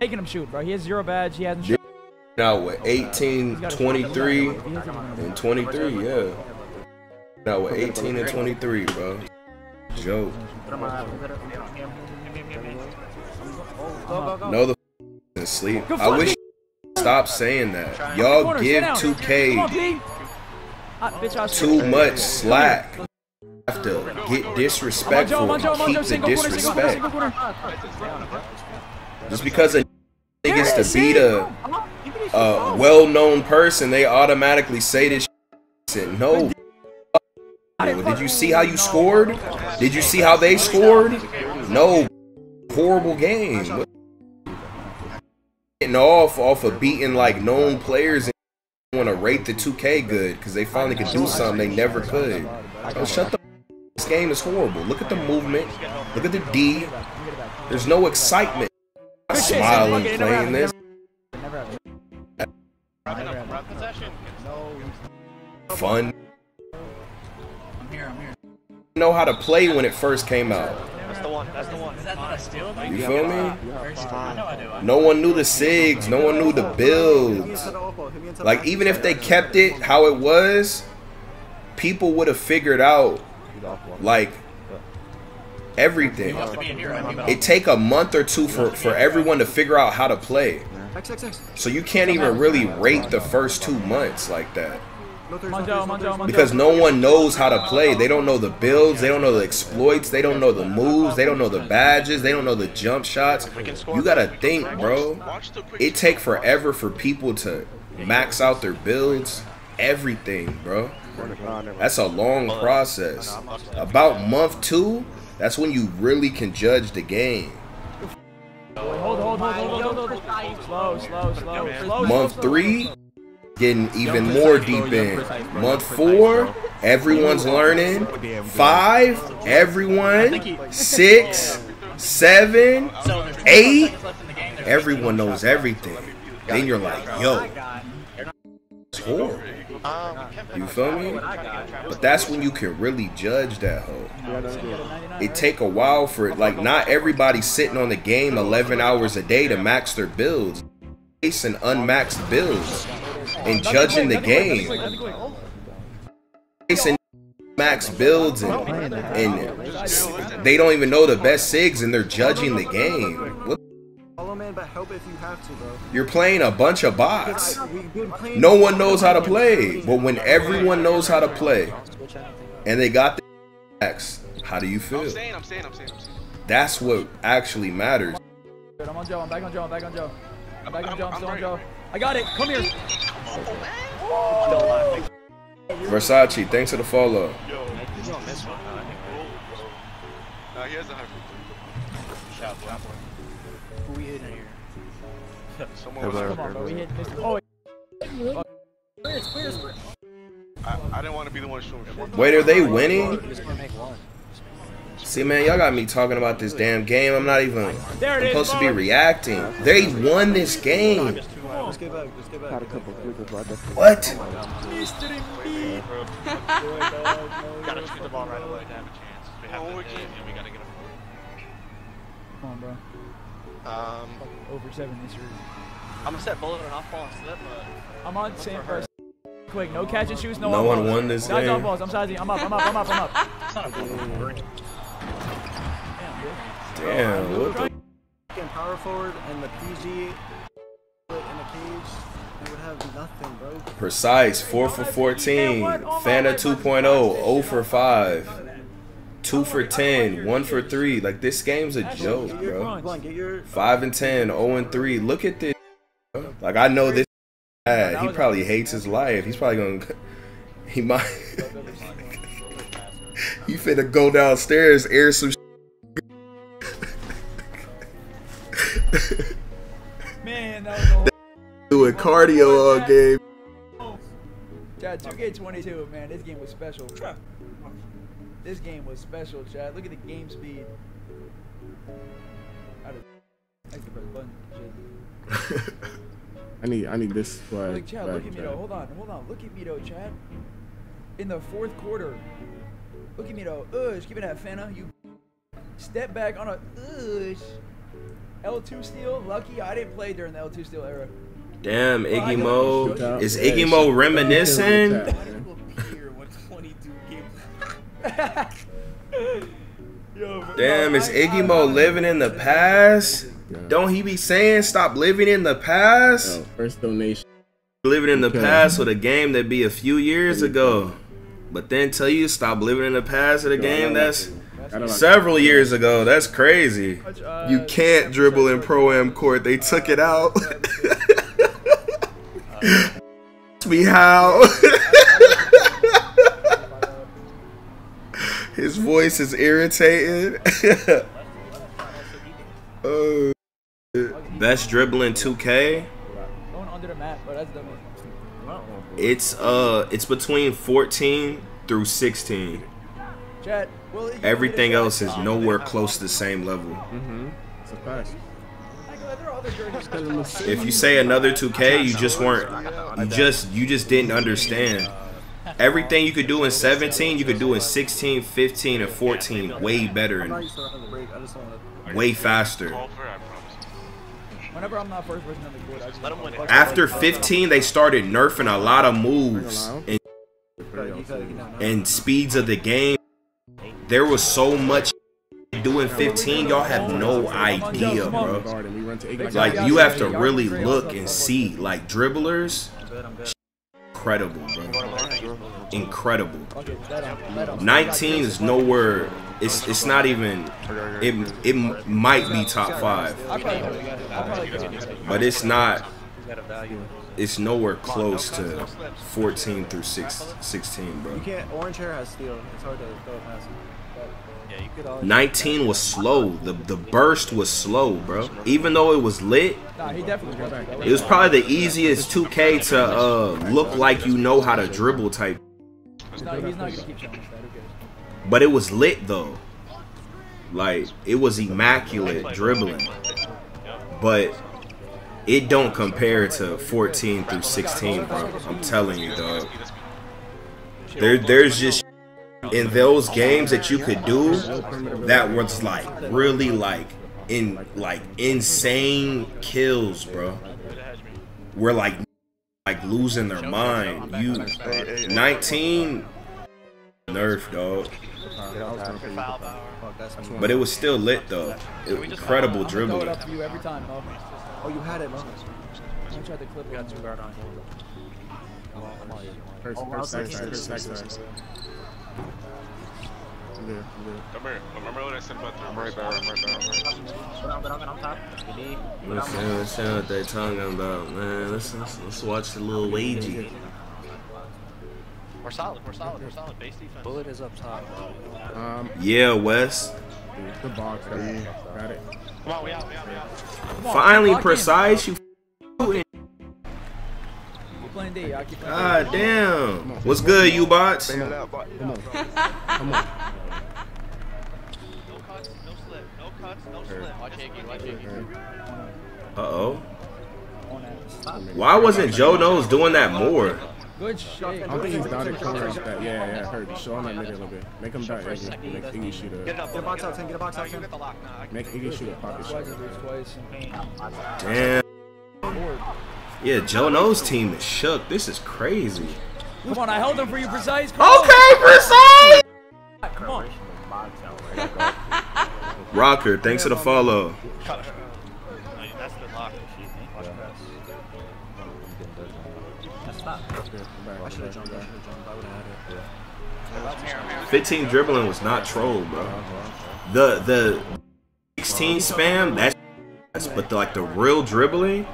D: making him shoot, bro. He has zero badge. He hasn't shot.
A: Now with 18, 23,
D: He has to-
A: and 23, yeah. Now with 18 and 23, bro. Joke. No, the in sleep.
D: Good
A: I wish stop saying that. Y'all give
D: down. Come on,
A: 2K
D: P. Ah, bitch,
A: too much slack. Have to get disrespectful
D: Monjo,
A: and
D: Monjo,
A: keep the
D: single single corner,
A: disrespect.
D: single corner.
A: Just because a gets to beat a, a well-known person, they automatically say this shit. No. Did you see how you scored? Did you see how they scored? No. Horrible game. What- Getting off off of beating like known players and want to rate the 2K good because they finally could do something they never could. Oh, shut the. This game is horrible. Look at the movement. Look at the D. There's no excitement. I'm smiling playing this. Fun.
E: I'm here, I'm.
A: Know how to play when it first came out.
H: That's the one. That's the one.
E: Is that not a steal, though?
A: You feel me?
E: Very steal. I know I do. I
A: No one knew the SIGs. No one knew the builds. Like, even if they kept it how it was, people would have figured out, like, everything.
E: supposed to be in here. I think.
A: It take a month or two for, for everyone to figure out how to play. So you can't even really rate the first two months like that. Because no one knows how to play. They don't know the builds. They don't know the exploits. They don't know the moves. They don't know the badges. They don't know the jump shots. You gotta think, bro.
H: Watch the quick.
A: It take forever for people to max out their builds. Everything, bro. That's a long process. About month two, that's when you really can judge the game. Month three, getting even more deep in. Month four, everyone's learning. Five, everyone. Six, seven, eight, everyone knows everything. Then you're like, yo,
H: Um,
A: You feel me? But that's when you can really judge that hoe. It take a while for it. Like not everybody's sitting on the game 11 hours a day to max their builds. Facing unmaxed builds and judging the game. Facing max builds and, and they don't even know the best sigs and they're judging the game. What?
C: But help if you have to, bro.
A: You're playing a bunch of bots.
C: We've been playing.
A: No one knows how to play. But when everyone knows how to play and they got the X, how do you
H: I'm
A: feel?
H: I'm staying. I'm staying. I'm staying.
A: That's what actually matters.
D: I'm on Joe. I'm back on Joe. I'm back on Joe. I'm back on Joe. I'm
H: I'm
D: still on. Joe. I got it. Come here.
A: Versace, thanks for the follow.
H: Yo, he's on this one. Uh, I. Uh, he has a high frequency.
E: Shout, shout.
H: Someone was
D: Come on, bro. We hit Mr. Oh,
H: I, I didn't want to be the one shooting.
A: Wait, are they winning? See, man, y'all got me talking about this damn game. I'm not even
D: there
A: I'm
D: it is.
A: supposed to be reacting. They won this game.
C: Let's get back. Let's get back.
A: What?
H: Gotta shoot the ball right away to have a chance. We have the
E: we
H: edge,
E: can't.
H: and we gotta get him.
D: Come on, bro.
H: Um,
D: Over seven this year.
E: I'm gonna set bullet and off ball instead, but
D: I'm on same first. Quick, no catch and shoots, no,
A: No one
D: balls.
A: won this
D: Dodge off
A: game.
D: balls. I'm sizing. I'm up. I'm up. I'm up. I'm up.
E: it's not a bullet.
A: Damn, what the?
C: Fucking power forward and the PG in the cage. We would have nothing, bro.
A: Precise, 4 for 14. Fanta 2.0, 0 for 5. Two for 10, one for three. Like this game's a joke, bro.
C: crunch. Come on, get your.
A: Five and 10, 0 and three. Look at this. bro. Like I know this. Bad. He probably hates his life. He's probably gonna. He might. he finna go downstairs, air some.
D: Man, that was a.
A: Doing cardio all game.
D: Chad, 2K22, man, this game was special. This game was special, Chad. Look at the game speed. I can press button.
R: I need I need this flag.
D: Like, Chad, look at me though. Hold on, hold on. Look at me though, Chad. In the fourth quarter. Look at me though. Ush, give me that Fenna. You step back on a Ush. L2 steal. Lucky I didn't play during the L2 steal era.
A: Damn, Iggy
D: know
A: Mo. Is Iggy
R: shit.
A: Mo reminiscing?
D: Yo,
A: Damn,
D: no,
A: is Iggy Mo living in the past?
R: Yeah.
A: Don't he be saying stop living in the past?
R: Oh, first donation.
A: Living in the
R: Okay.
A: past with a game that be a few years ago. But then tell you stop living in the past of the
R: Yo,
A: game that's
R: like I like
A: several years ago. That's crazy.
D: Uh,
A: You can't dribble in pro am court. They took it out. me how. voice is irritated. Best dribbling 2K.
D: Going under the mat, but that's dumb.
A: It's uh it's between 14 through 16.
D: Chad, well,
A: Everything else is nowhere close to the same level.
R: Mm-hmm. It's a fact.
D: Like, there are other jerseys.
A: If you say another 2K, you just weren't you just you just didn't understand. Everything you could do in 17, you could do in 16, 15, and 14 way better and
C: used to running the break. I just want to.
A: way faster.
H: Call for it, I promise.
D: Whenever I'm not first person on the court, I just
H: Let him win it.
A: After 15, they started nerfing a lot of moves and,
C: You gotta get down now.
A: and speeds of the game. There was so much doing 15, y'all have no idea, bro.
R: Garden, we run to Iggy.
A: Like you have to really look and see. Like dribblers, incredible, bro. Incredible.
D: Okay, that on, that on.
A: 19 is nowhere. It's it's not even. It it might be top five,
D: I probably could. I probably could.
A: but it's not.
P: Got a value.
A: It's nowhere close to 14 through 6, 16, bro.
C: You can't. Orange hair has steel. It's hard to throw it past.
P: Yeah, you could always.
A: 19 was slow. The the burst was slow, bro. Even though it was lit,
D: Nah, he definitely was. That
A: it was probably the easiest 2K to uh look like you know how to dribble type.
D: He's not gonna keep showing us that.
A: But it was lit though. Like it was immaculate dribbling. But it don't compare to 14 through 16, bro. I'm telling you, dog. There there's just in those games that you could do that was like really like in like insane kills, bro. We're like like losing their mind. You 19 nerf, dog.
H: Foul power.
C: Fuck, that's me.
A: But it was still lit though. It, incredible
D: I'm gonna throw it
A: dribbling.
D: up for you every time, Mo.
C: Oh, you had it, Mo.
D: I tried to clip it.
P: got two guard on.
R: Oh, first,
C: Oh,
R: first
C: I'll
R: side,
C: take
R: first
C: this.
R: side, side. I'm there, I'm there.
H: Come here. Remember what I said about the I'm right there. I'm right there. I'm right
O: D.
A: Let's see, what they talking about, man. Let's, let's, let's watch the little wagey.
H: We're solid. We're solid. We're solid. Base defense.
P: Bullet is up top.
R: Um,
A: Yeah, Wes.
R: the box. Got it. Got it.
H: Come on. We out. We out. We out.
D: On,
A: Finally
D: lock in.
A: precise. You
D: You playing D? I keep playing
A: God damn. What's good, you bots?
R: Come on. Come on. Come on.
H: No cuts. No slip. No cuts. No slip. Watch Iggy. Watch Iggy.
A: Uh oh.
D: On that.
A: Why wasn't Joe Knows doing that more?
D: Good shit.
R: I don't think he's down at corner like that. Yeah, yeah, I heard. Show him that mid a little bit. Make him die. Iggy. Make Iggy shoot
H: Get it
R: a.
H: up.
C: Get a box out, Tim. Get a box out,
H: You
C: Tim.
H: get the lock. Nah, I can
R: Make Iggy shoot a pocket
D: Twice,
R: shot.
D: twice.
A: Damn. Yeah, Joe Knows team is shook. This is crazy.
D: Come on, I held him for you, precise. Come on.
A: Okay, precise.
D: Come on.
A: Rocker, thanks for the follow. 15 dribbling was not troll, bro. The the 16 spam that's but the, like the real dribbling,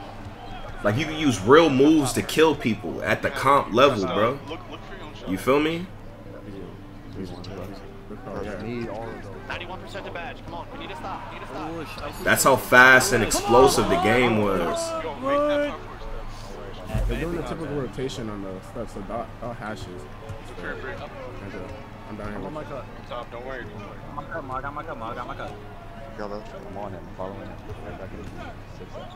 A: like you can use real moves to kill people at the comp level, bro. You feel me?
B: Need all of those.
H: 91% to badge. Come on, we need to stop. Need to stop.
A: That's how fast and explosive the game was.
R: They're doing the typical rotation on the stuff, so dot, dot hashes. I'm oh down here.
Q: I'm on
R: with
Q: my
R: you.
Q: cut.
H: Top, don't worry.
O: I got my cut, I got my cut, I got my cut.
B: I'm on him. I'm following him. Right back in six seconds.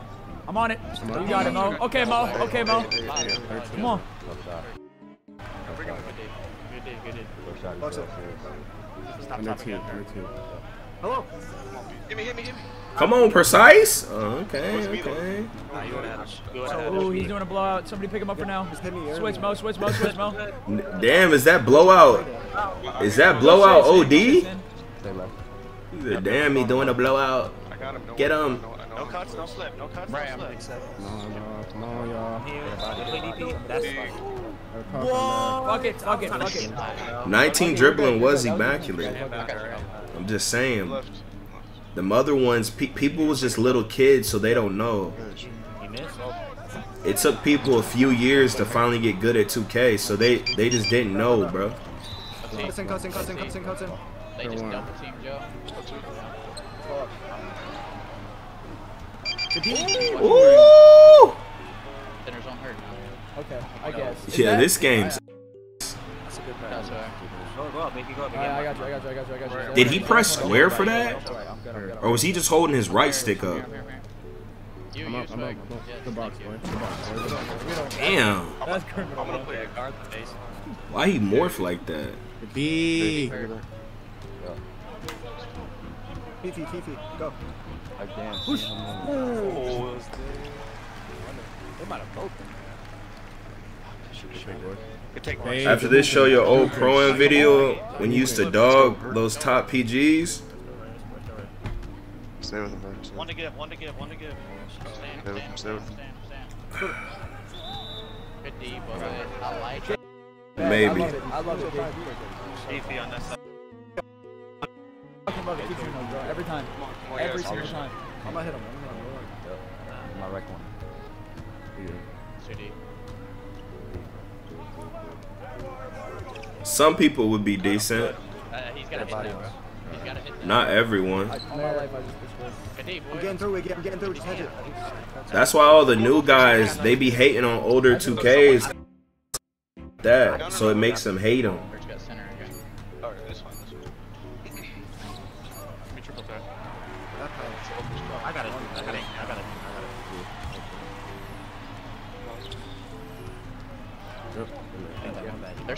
D: I'm on it. You got it, Mo. Okay, Mo. Okay, Mo. Come on.
B: Left side.
E: Bring him. Good day. Good day. Good day.
B: Left side.
Q: Box
B: Left
Q: it.
B: side.
E: Stop,
R: Under two, under two.
Q: Hello.
H: Hit me, hit me, hit me.
A: Come on, precise. Oh, okay, okay.
E: Nah, you would have had it. You would have had
D: Oh, he's doing a blowout. Somebody pick him up for now.
Q: Just hit me. early.
D: Switch, Mo. Switch, Mo. Switch, Mo.
A: Damn, is that blowout? Is that blowout OD?
B: Stay left.
A: He said, Damn, he doing a blowout.
H: I got him. Don't
A: Get him.
H: No, no, no cuts, no slip. No cuts, no slip.
R: Come on, y'all. Come on, y'all.
O: Here, good play DP. That's fine.
R: Gotta call from
D: Fuck it. Fuck it. Fuck it.
A: 19 dribbling was immaculate. I'm just saying. The other ones, pe- people was just little kids, so they don't know. It took people a few years to finally get good at 2K, so they they just didn't know, bro.
Q: Cuts in, cuts in, cuts in, cuts in, cuts in.
R: They just double
E: team Joe.
Q: Good
A: Ooh!
E: Center's on hurt.
D: Okay, I guess. Is
A: Yeah,
D: that-
A: this game's.
Q: That's a good pass.
O: Go, go up, baby, go up.
D: I got you. I got you. I got you. I got you.
A: Did he press square for that?
B: I'm good. I'm good.
A: Or was he just holding his right stick up?
E: You,
R: I'm up, I'm up. I'm up.
E: Yes,
R: The box, boy. The box, boy.
A: Damn.
D: That's criminal.
H: I'm gonna play a
E: Guard the face.
A: Why he morph like that?
R: B.
Q: Fifi, Fifi, go.
B: Again.
H: Oh,
Q: They might have broken.
H: Could take
R: Hey.
A: After this, show your old proing video when you used to dog those top PGs.
P: Stay with him, man.
H: One to give, one to give, one to give.
P: Stay
E: Stand, stand, stand, stand, stand.
A: Maybe.
D: it.
H: on that
D: it. Every time. Every single time.
Q: I'm gonna hit him. I'm gonna
B: wreck uh,
E: one. 2D.
A: Some people would be decent,
E: Uh, he's got to hit bro. He's got to hit that.
A: not everyone.
D: All my life, I just pushed
E: Good D, boy.
Q: I'm getting through it. I'm getting through it. Just hedge it.
A: That's why all the new guys they be hating on older 2Ks. That so it makes them hate them.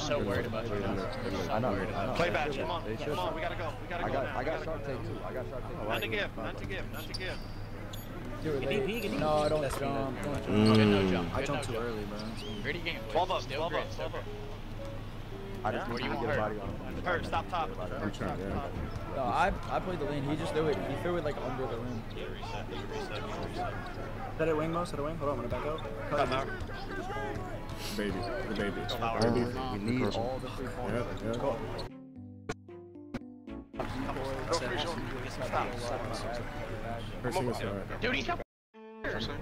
E: So worried about you.
B: I know. I know.
H: Play badge, come on, come on, we gotta go, we gotta
B: I got.
H: now.
B: I
H: we
B: got
H: gotta
B: shark
H: go.
B: tape too. I got shark tape.
H: None to give, none to give, none to give.
D: Do it,
O: Good
D: lady.
O: DP.
D: No, don't jump. Don't jump.
E: Good no
A: Mm.
E: jump.
Q: I
E: Good no
Q: jumped too
E: jump.
Q: early, bro.
E: Gritty game.
H: 12 up, 12 up, 12 up.
B: I just
E: Where
B: need to
E: want
B: get a body on him.
H: Hurt, stop top.
R: I'm trying, yeah.
D: No, I I played the lane. He just threw it. He threw it like under the rim.
H: Yeah, reset, reset, reset.
Q: Set it wing, Mo. Set it wing. Hold on. I'm gonna back out.
H: Come out.
R: Baby. The baby.
H: Power.
R: Baby.
B: We need all the three points.
R: Yep, yep.
H: Go for your shoulder. Stop.
R: First single side.
E: Dude, he's got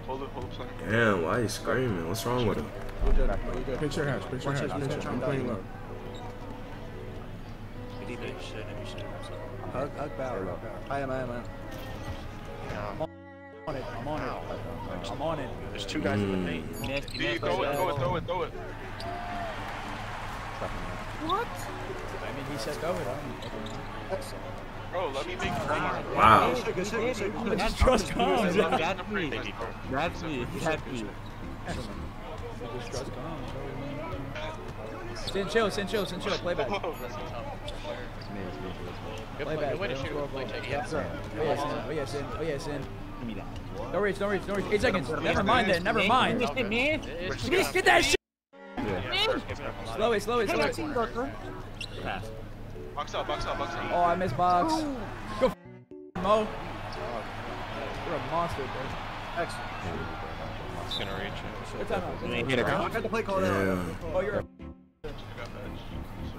H: Hold it, hold it.
A: Damn, why he screaming? What's wrong with him?
Q: You're good. You're good.
R: Pinch your hatch. Pinch your hatch. Pinch your I'm playing low.
Q: Hug, hug Barrow. I am. I am. I am.
D: I'm on it. I'm on it. I'm on it.
H: There's two guys in the paint.
O: Nasty,
H: D,
O: nasty.
H: throw it, throw it, throw it, throw it.
D: What? I mean, he said go it. I don't.
H: Bro, let me make it right.
A: Wow.
Q: Shake it, shake it, shake it.
D: Just trust comes.
O: That's me. That's me. That's me.
D: Just trust comes. Sin chill. Sin chill. Sin chill. Play back.
E: That's
D: Play
E: play.
D: back.
E: Good way to shoot.
D: Go,
E: Good play,
D: go.
E: Jake.
D: Yeah.
E: Yeah.
D: Oh yeah, Sin. Oh yeah, Sin. Oh yeah, Sin.
O: Give me that.
D: Don't reach. Don't reach. Don't reach. Eight seconds. Never mind then. Never mind.
O: Finish it, man.
E: It's-
D: Get get that shit.
H: Yeah.
D: Slow it. Slow it. Slow it.
O: Pass.
H: Box out, box out, box out.
D: Oh, I missed box. Go, f- Mo. You're a monster, bro.
Q: Excellent.
H: He's gonna reach it.
D: Good time out.
O: You hit it,
Q: I got the play call now.
D: Oh, you're a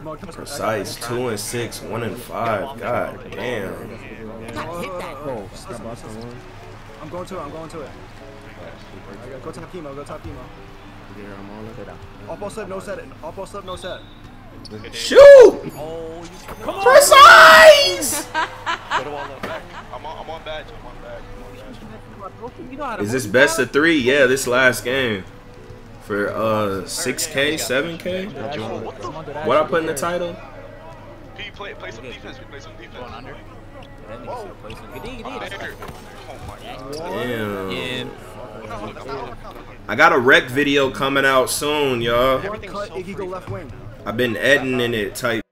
Q: Mo, come on.
A: Precise. Two and six. One and five. God damn.
O: God, hit that.
R: Oh, got box on one.
Q: I'm going to it. I'm going to it. Go top chemo. Go top chemo.
R: Yeah, I'm on it.
Q: Off ball slip, no set. Off ball slip, no set.
A: Shoot!
O: Oh, you
A: Precise!
H: Put a wall up back. I'm on, I'm on badge. I'm on badge. I'm.
O: You know
A: Is this best of three? Yeah, this last game. For uh 6K, 7K?
D: I'm under that
A: What I
D: shit
A: put in the title?
H: P, play, play some defense. We play some defense.
E: Going under.
O: That nigga should have some good. He
H: Oh,
O: did.
H: There. My god.
A: Damn.
O: Yeah.
A: I got a rec video coming out soon, y'all.
H: Everything's
Q: Cut.
H: so
Q: Iggy go
H: free.
Q: left wing.
A: I've been editing it type.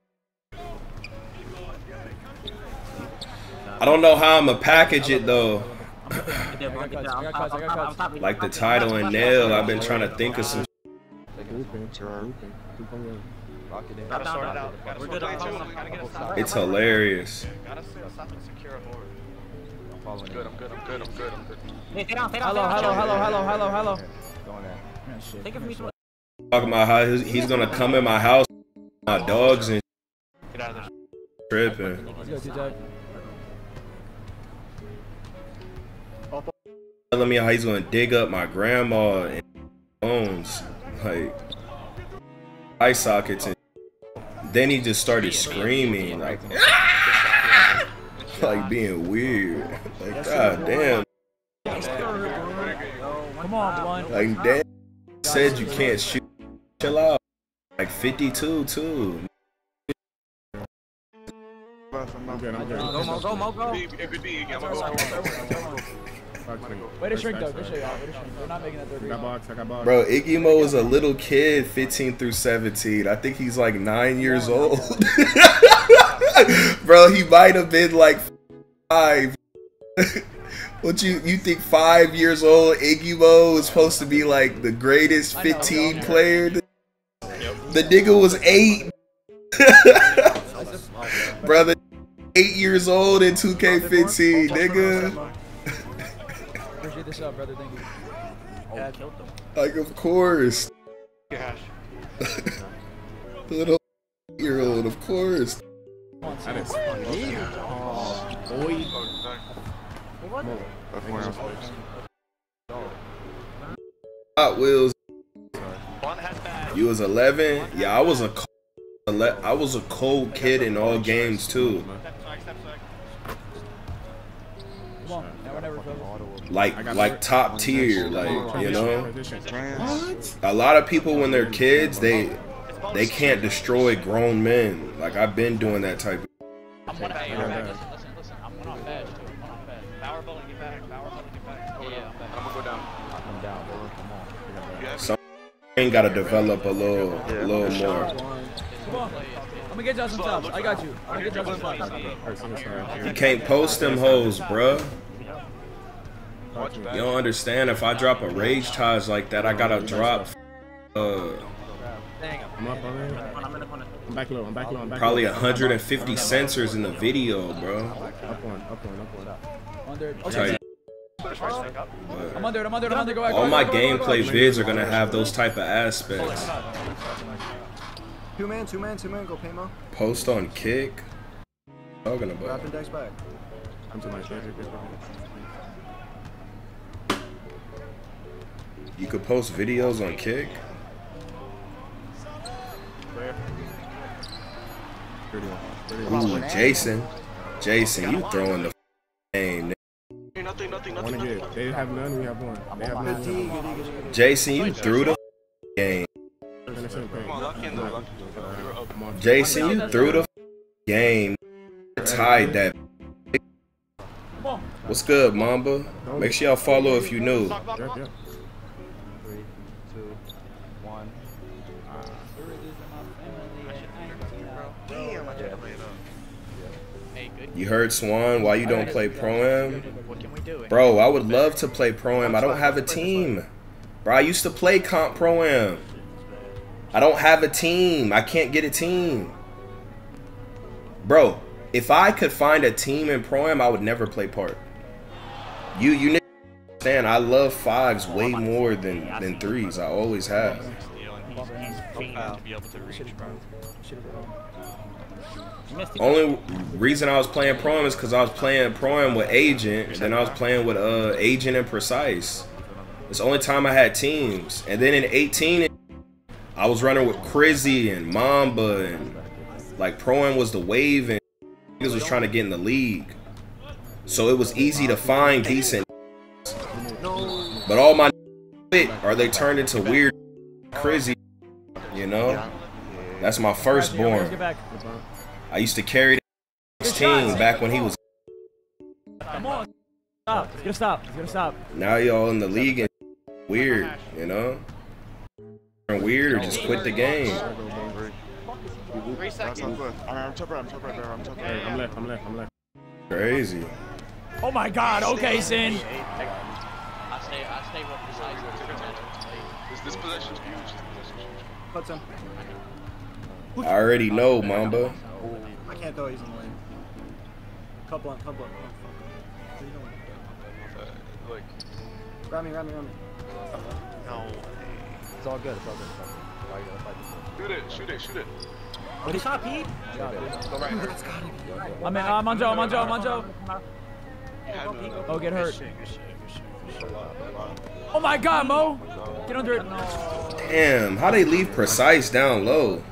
A: I don't know how I'm gonna package it though. Like the title and nail, I've been trying to think of some.
R: Looping. Looping. Keep on going.
B: Lock it.
H: Gotta sort it out. Gotta
O: We're
H: sort
O: good
H: it
O: on
H: out.
O: phone.
H: We gotta get a stop.
A: It's hilarious.
B: Following
H: I'm good. I'm good. I'm good. I'm good. I'm good.
O: Hey, stay down, stay down,
D: Hello,
O: stay
D: hello,
O: down.
D: hello, hello, hello, hello.
B: Going there.
D: Man, shit.
O: Take it from me.
A: Talking about how he's, he's gonna come in my house, my dogs and
H: Get out of there.
A: tripping.
D: Let's go, T-Jack.
A: Telling me how he's gonna dig up my grandma and bones, like eye sockets, and then he just started screaming like, "Ah!" like being weird. Like god damn,
D: Come on, Blunt.
A: like damn. Said you can't shoot. Chill out. Like 52 too.
R: Good. I'm.
O: Go, Mo, go, Mo, go.
H: B, it could be. I'm gonna go.
D: Way to shrink, though. Good shit, y'all. Way to shrink. We're not making that third
R: I got
D: rebound.
R: box. Box.
A: Bro, Iggy Mo is a little kid, 15 through 17. I think he's like nine years old. Bro, he might have been like five. what you you think five years old Iggy Mo is supposed to be like the greatest 15 player? The nigga was eight. Brother, eight years old in 2K15, nigga.
D: Appreciate this up, brother. Thank you.
O: Oh, yeah, killed them.
A: Like, of course.
H: Cash.
A: Little year old, of course.
D: Come on,
R: I didn't.
D: Sam.
R: Oh, boy.
O: What?
H: That's where
A: Hot Wheels.
H: One has bad.
A: You was 11. Yeah, I was a co- I was a cold kid in all games too.
H: Step back, step back.
D: Come on. Now we're never focused.
A: Like like top tier, like you know.
R: Transition.
A: A lot of people when they're kids, they they can't destroy grown men. Like I've been doing that type. Of,
E: I'm one
H: Hey,
E: hey,
R: yeah,
E: listen, listen, listen, listen. I'm one on badge too. One on badge.
H: Power bowling, get back. Power bowling, get back.
E: Yeah, yeah, I'm back.
H: I'm gonna go down.
B: I'll come down, bro. Come on.
H: You
A: some ain't gotta develop a little, a little more.
D: Come on. I'm gonna get y'all some stops. I got you. I'm gonna get y'all some stops.
R: Person is right
A: You can't post them hoes, bruh. You don't understand. If I drop a rage charge like that, I gotta drop. Uh,
R: I'm up on it.
O: I'm in the corner.
R: I'm back low. I'm back low. I'm back
A: probably
R: low.
A: 150 sensors in the video, bro.
R: Up one. Up one. Up one.
D: Under. Okay. I'm under it. I'm under it. I'm under it. Go back.
A: all my
D: back, go back, go
A: gameplay vids are gonna have those type of aspects.
Q: Two man, two man, two man. Go Paymo.
A: Post on kick. Talking about.
Q: Wrapping decks back.
R: I'm to my shit.
A: You could post videos on kick.
R: Pretty one. Pretty one.
A: Ooh, Jason. Jason, you throwing the game. nigga.
H: Nothing, nothing, nothing, nothing.
R: They have none. We have one. They have none.
Q: good D, good D.
A: Jason, you threw the game.
R: Finish him,
H: Come on, lock in though. Lock in. We were open.
R: Come on.
A: Jason, you threw the game. Tied that. What's good, Mamba? Make sure y'all follow if you new. You heard Swan? Why you don't play Pro Am?
E: What can we do?
A: Bro, I would love to play Pro Am. I don't have a team. Bro, I used to play Comp Pro Am. I don't have a team. I can't get a team. Bro, if I could find a team in Pro Am, I would never play part. You you niggas saying I love fives way more than than threes. I always have. Only reason I was playing Prime is because I was playing Prime with Agent, and then I was playing with uh Agent and Precise. It's the only time I had teams. And then in 18, I was running with Crizzy and Mamba, and like Prime was the wave, and niggas was trying to get in the league. So it was easy to find decent. But all my fit are they turned into weird Crizzy, you know? That's my
D: Let's
A: firstborn.
D: Get back.
A: I used to carry the team back when he was.
D: Come on. Stop. It's gonna stop. It's gonna stop.
A: Now y'all in the league and weird, you know? Weird or just quit the game.
H: Three seconds.
R: not. I'm, I'm top right, I'm top right. I'm top right. I'm left, I'm left, I'm left.
A: Crazy.
D: Oh my God. Okay, Sin.
P: I stay, I stay with precise.
R: This, this huge. This possession's huge.
Q: Puts him.
A: I already know, Mamba.
Q: I can't throw. He's in the lane. Couple on, couple on. Oh, fuck. What are you doing?
R: Like,
Q: Grab me, grab me, grab me.
H: No.
B: It's all good. It's all good. It's all good. Why you gotta fight this?
R: shoot it, shoot it, shoot it.
O: What is shot, Pete?
B: Got it.
H: Go right, right.
D: I'm, in, I'm on Joe. I'm on Joe. I'm on Joe. Oh, get hurt. Oh my God, Mo. Get under it.
A: Damn, how they leave precise down low?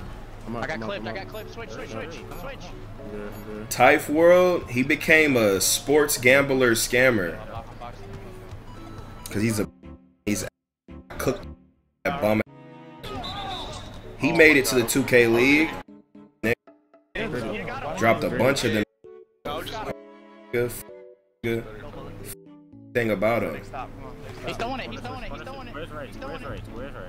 R: I'm up,
H: I got
R: I'm
H: clipped,
R: I'm
H: I got clipped. Switch, switch, switch, switch.
R: I'm good, I'm good.
A: Type World, he became a sports gambler scammer. Cause he's a he's a cooked that bum. He made it to the 2K league. Dropped a bunch of them. Good, good thing about him.
H: He's throwing it, he's throwing it, he's throwing it.
O: Where's right?
H: He's throwing
O: Where's
H: it.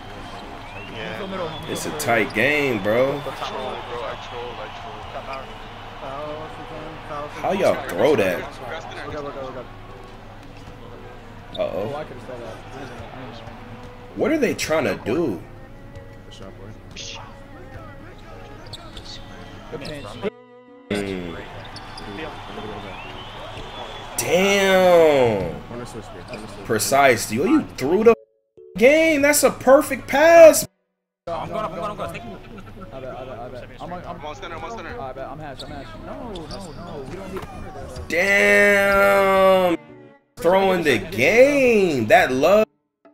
A: It's a tight game, bro. How y'all throw that? Uh
D: Oh.
A: What are they trying to do? Damn. Precise. Yo, you threw the game. That's a perfect pass.
O: I'm going, I'm going, I'm going. Take.
D: I bet. I bet. I bet. I'm. I'm.
R: I'm on center, I'm on center.
D: I bet. I'm hash. I'm hash. No, no, no. We don't need.
A: Damn. Throwing the game. That love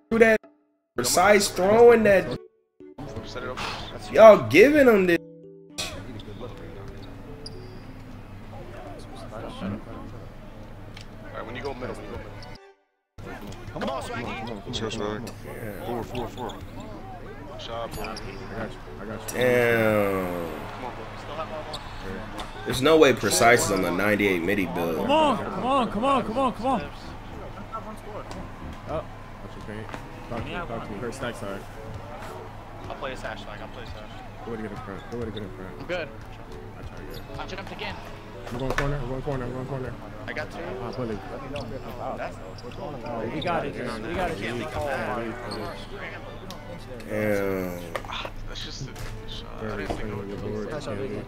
A: through that precise throwing that
R: Set it up.
A: y'all giving them this.
R: Alright, when you go middle, when you go middle.
H: Come on, Swaggy.
R: Come on, Chill, swag. Four, four, four. Good shot, bro. I got you, I got you.
A: Damn.
R: Come on, bro.
H: Still have one more.
A: There's no way precise is on the 98 MIDI build.
D: Come on. Come on. Come on. Come on. Come on.
R: Watch your paint. Talk to me, talk to me. Her stack side.
H: I'll play a sash flag, I'll play a sash.
R: Go way to get in front. Go way to get in front.
H: I'm good.
R: I try to it.
H: I jumped again.
R: I'm going corner, I'm going corner, I'm going corner.
H: I got two.
R: Ah, pull it.
D: We got it. We got it.
A: Damn.
R: That's just a shot. I didn't think it would
B: Your
R: go.
B: board,
Q: Nice shot,
B: yeah,
Q: Biggie.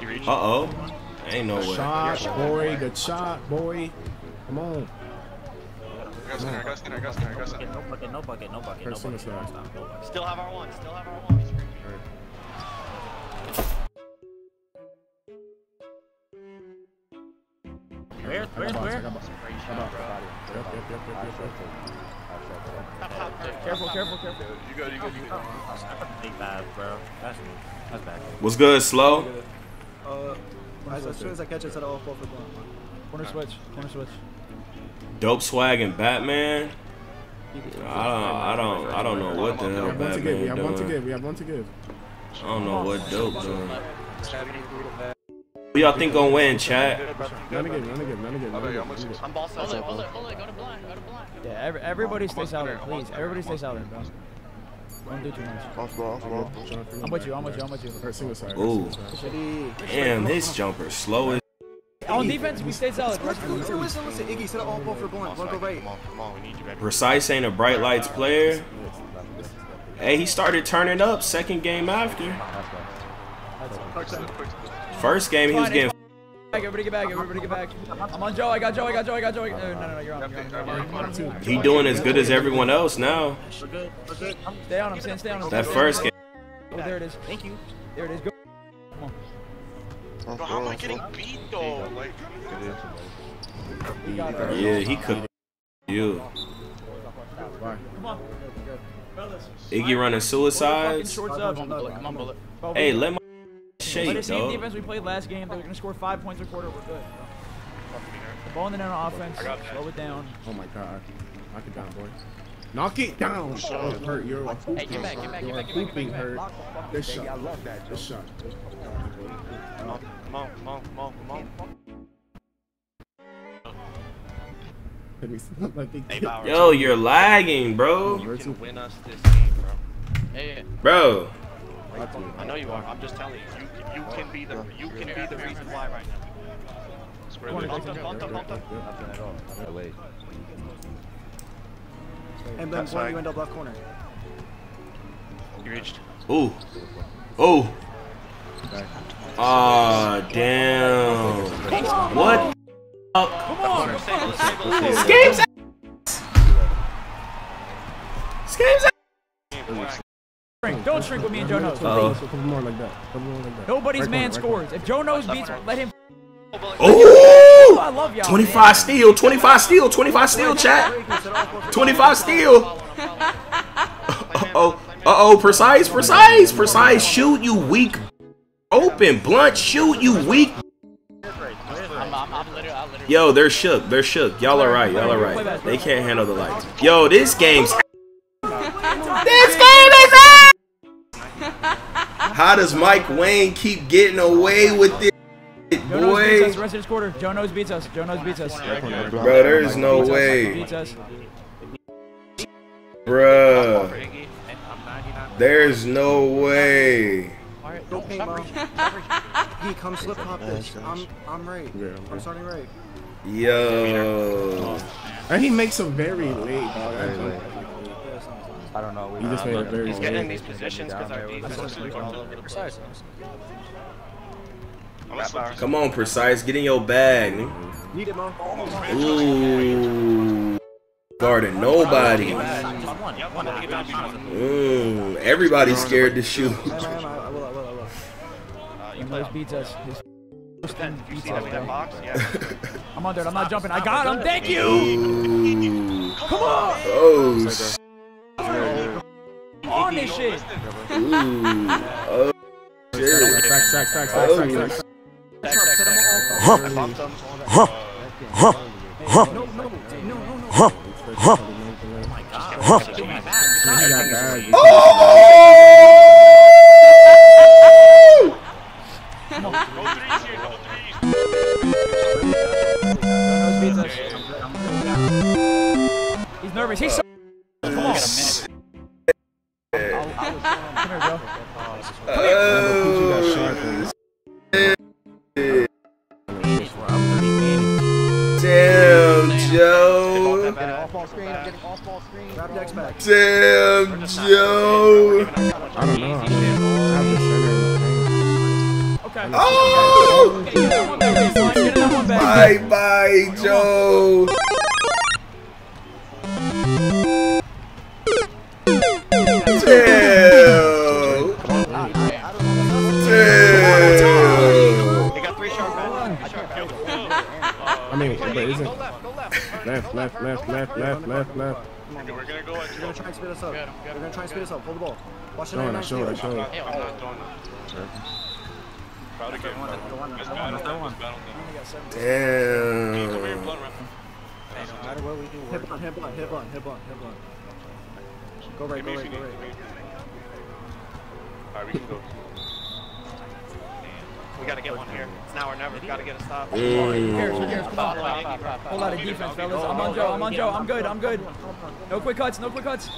H: You reach?
A: Uh oh. Ain't no way.
R: Shot, boy. Good shot, boy. Come on.
H: I got center, I got center, I got center, I got center.
O: No bucket, no bucket, no bucket, no
R: Press on the
O: bucket. no bucket.
H: Still have our one, still have our one. Top, top, top.
D: Careful. Careful. Careful.
R: You good, you good, you good.
O: Big bad, bro. That's me. That's bad.
A: What's good, slow?
Q: Uh, as, as soon as I catch it, set it off both of them.
D: Corner switch. Corner switch.
A: Dope swag and Batman. I don't, I don't, I don't know what the
R: We
A: hell
R: have one to give. We have one to
A: doing.
R: give. We have one to give.
A: I don't know what dope doing. Who y'all think gonna win, chat?
R: None to give. None to give. None to. None to give. None to give.
H: I'm ball
P: Bullet,
H: set.
P: bullet, bullet, go to blind, go to blind.
D: Yeah, every, everybody stay
H: I'm
D: solid, please. Everybody stay solid, bro. Don't do too much.
B: Off ball, off ball.
R: I'm trying to figure
D: I'm with you. I'm with you. I'm with you.
R: Alright, single side.
A: Ooh.
R: single side.
D: Shitty.
A: Damn, his jumper slow as.
D: On defense, we stayed solid. Rush.
C: Listen, listen, listen. Iggy, set up all ball for blind. Blunt go right.
H: Come on, come on, we need you, baby.
A: Precise ain't a bright lights player. Hey, he started turning up second game after. First game he was getting.
D: Back, everybody get back. Everybody get back. I'm on Joe. I got Joe. I got Joe. I got Joe. No, no, no. You're on. You're on. You're on.
A: He doing as good as everyone else now.
O: We're good. We're good.
D: Stay on him, Sam. Stay on him.
A: That first game.
D: Oh, there it is.
O: Thank you.
D: There it is. Go.
H: Bro, how am I getting beat though? Like,
D: You got it.
A: Yeah, he cooked you. Iggy running
D: Fucking
A: suicides.
D: shorts up.
P: Come on, bullet, come on, bullet.
A: Hey, let my
D: Play
A: shake,
D: the same
A: dog.
D: defense we played last game. They're gonna score five points a quarter. We're good. The ball in the net on offense. Slow it down.
R: Oh my god. Knock it down, boy. Knock it down. Oh, it hurt. You're a
P: Hey, get back, get back, get
R: You're
P: back, get back, get back.
R: hurt. This shot. This shot.
H: come on, come on, come on, come on, come on.
R: Let me see. Like they
H: Hey,
A: Yo, you're lagging, bro.
H: you can win us this game, bro.
P: Hey,
A: Bro.
H: I know you are. I'm just telling you. You can, be the you can be the reason why right now. Square leg. Bump up, bump up, bump up.
B: Nothing at all. I'm late.
C: And then blind, you end up left corner.
H: You reached.
A: Ooh. Ooh. Ah, damn. What?
D: Come on.
A: Schemes. Schemes.
D: Shrink. Don't shrink with me and Joe Knows.
A: Uh-oh.
R: A couple more like that. A couple more like that.
D: Nobody's man scores. If Joe Knows beats, let him.
A: Ooh.
D: I love y'all.
A: 25 steal, 25 steal, 25 steal, chat. 25 steal. Uh-oh. Uh-oh, precise, precise, precise. Shoot, you weak. Open, blunt, shoot, you weak.
P: I'm, I'm, I'm literally, I'm literally.
A: Yo, they're shook. They're shook. Y'all are right. Y'all are right. They can't handle the lights. Yo, this game's. How does Mike Wayne keep getting away with this,
D: Joe Knows beats us.
A: boy?
D: Rest of this quarter. Joe Knows beats us. Joe Knows beats us.
A: Bro, there's no
D: Beats
A: way.
D: Beats us.
A: Bruh. There's no way.
C: Go paint, bro. He come slip hop this. I'm, I'm right. I'm starting right.
A: Yo.
R: And he makes a very late, dog.
B: Very late. I don't know.
R: He just made a very
H: He's getting in these positions because our defense is all over the place.
A: Come on, precise. Get in your bag.
C: Need it, Mo.
A: Ooh. Guarding nobody. Mm, everybody's scared to shoot.
C: I am, I am, I will, I will, I will.
H: Uh, you
D: Joe
H: play
D: beats us. His beats us,
H: we have
D: bro.
H: box? Yeah.
D: I'm under it. I'm not jumping. I got him. Thank you.
A: Ooh.
D: Come on.
A: Oh, s-
D: On this shit.
A: ooh. Oh, shit.
R: Sack, sack, sack, sack, sack, sack.
C: Set him all
H: I bumped him.
C: No, no, no, no, no.
R: He got bad.
A: Oh!
H: Go threes here, go threes.
D: Joe Knows beats us. He's nervous. He's so. Come on. Come here, Joe.
A: Damn, Joe.
B: Getting off ball screen. I'm getting off ball screen.
C: Grab Dex.
A: Damn, Joe.
R: I don't know. I have the center.
D: Okay.
A: Oh!
D: Get that one back. baseline. Get that one back.
A: Bye bye, Joe.
R: But isn't
H: left, left.
R: left, left, left, left, left, left, left.
H: We're gonna- We're gonna go at
C: We're gonna try and speed us up. We're gonna try and speed us up. Hold the ball. Watch the
R: Showing, I
C: 99
R: showed, I
C: steal.
R: showed.
H: I'm not doing that. Proud of you. Let's battle them. Let's battle them. Come here,
A: Damn.
H: blunt rep.
C: Hit blunt, hit blunt, hit blunt, hit blunt, hit blunt.
Q: Go right, go right, go right.
R: Alright, we can go.
H: We gotta get one here. It's now or never. Gotta get a stop.
D: Who cares? Who cares? Come on. Whole lot of defense, fellas. I'm on Joe. I'm on Joe. I'm good. I'm good. No quick cuts. No quick cuts.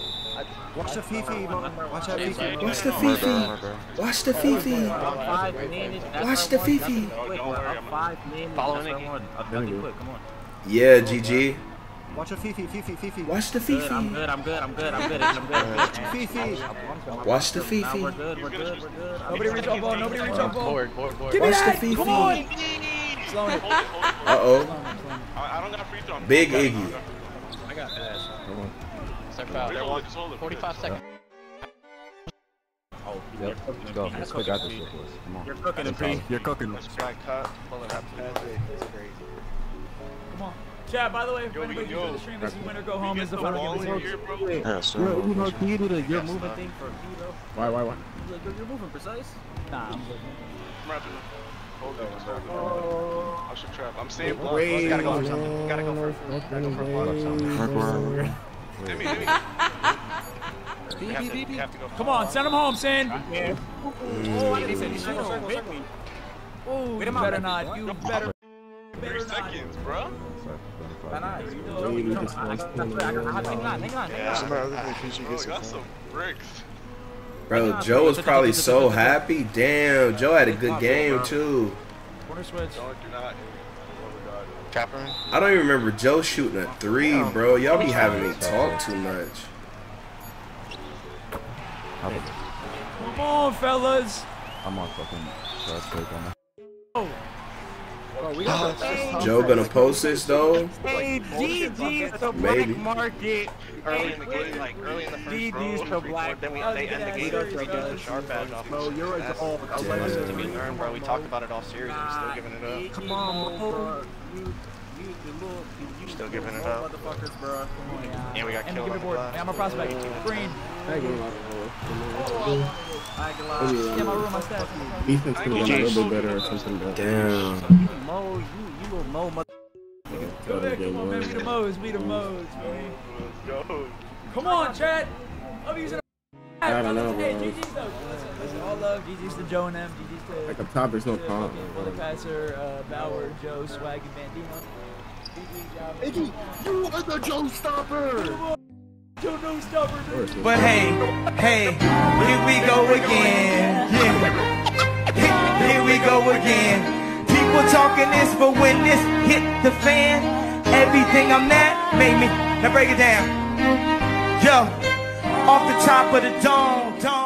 Q: Watch the Fifi, man. Watch that Fifi.
A: Watch the Fifi. Watch the Fifi.
O: Five minutes. that's
A: Watch the. Fifi.
R: Don't
O: bro.
R: worry, I'm-
O: Five minutes.
H: Following
O: that's our
H: Nicky.
O: one. Nothing quick. Come on.
A: Yeah, GG.
Q: Watch the Fifi, Fifi, Fifi.
A: Watch the
O: Good, I'm
A: Fifi.
O: good. I'm good. I'm good. I'm good. I'm good. I'm good.
Q: Fifi.
A: Watch the Fifi.
O: we're good. We're good. We're good.
D: Nobody reach up ball. Nobody reach up ball.
P: Board, board, board.
D: Give me
A: Watch the
D: that.
A: Fifi.
D: Come on. Slowing it.
R: Hold it, hold it, hold it.
A: Uh oh.
R: I, I don't got free throw.
A: Big
R: okay.
A: Iggy.
P: I got pass.
T: Start
R: Just
T: foul.
R: hold it, just hold it.
T: 45 seconds.
B: Yep, let's go. Let's go. Got this shit, boys. Come on.
Q: You're cooking him, P. You're cooking him.
H: Back cut. Pull it up. That's crazy.
D: Come on. Chat, by the way, if
R: Yo,
D: anybody's
R: yo.
D: the stream, this is win or go home. This is the final game.
R: in here, bro.
U: Yeah, so.
Q: Bro, you know, can you do the you're
R: Yes,
Q: moving thing for P, though?
U: Why, why, why?
O: You're, you're moving precise.
D: Nah, I'm good.
R: I'm wrapping. Hold it, just. I should trap. I'm staying blocked.
Q: Wait,
H: Gotta go for something. Gotta go for Gotta go for a block or something.
R: Hit me, hit me.
H: We have to, we have to go for
D: Come on, send him home, Sin.
O: Oh, he said he's shooting. Hit me.
D: Oh, you better not. You better.
R: Three
D: better not.
R: seconds, bro.
O: Nah, nah, you know, you know, I- I- I- I- I- Hang on, hang on, hang on.
R: Bro, got some bricks.
A: Bro, Joe was probably so happy. Damn, Joe had a good game too.
D: Corner switch.
R: Don't do not. Oh my god.
P: Capper.
A: I don't even remember Joe shooting a three, bro. Y'all be having me talk too much.
D: Come on, fellas.
B: I'm on fucking fast break on that.
A: Joe gonna post this though?
O: Hey, GG's the
A: Maybe.
O: black market.
H: early in the game, like early in the first
O: GG's the black
H: Then we they end the game
D: Serious,
H: with the sharp edge off.
Q: Bro, you're a
H: That's-
Q: dog.
H: Lesson to be learned, bro. We talked about it all series and we're still giving it up.
O: Come on, bro. You, you, you little, you, you
H: Still giving it up.
O: Motherfuckers, bro.
H: And we got
D: And
H: killed
D: give
H: on
D: board.
H: glass.
D: I'm a prospect. Green.
O: I ain't gonna lie.
D: Yeah, my room, my stats.
U: Defense could have done a little bit better or something. But
A: Damn.
O: Mo, you, you little Mo, mother.
D: Go back, come on, man. We the Moes. We the Moes, man.
R: Let's go.
D: Come on, Chad. I'm using a.
U: I don't know,
D: Hey,
U: bro.
D: GG's though. Listen, listen. All love. GG's to Joe and them. GG's to.
U: like up top, there's no
D: to
U: comp.
D: Passer, uh, Bauer, Joe, Swag, and Bandino. GG's job.
Q: Iggy, you are the Joe Stopper.
D: Joe no stopper, dude.
V: But hey, hey, here we go again. Yeah. Here we go again. People talking this, but when this hit the fan, everything I'm at made me. Now break it down. Yo, off the top of the dome, dome.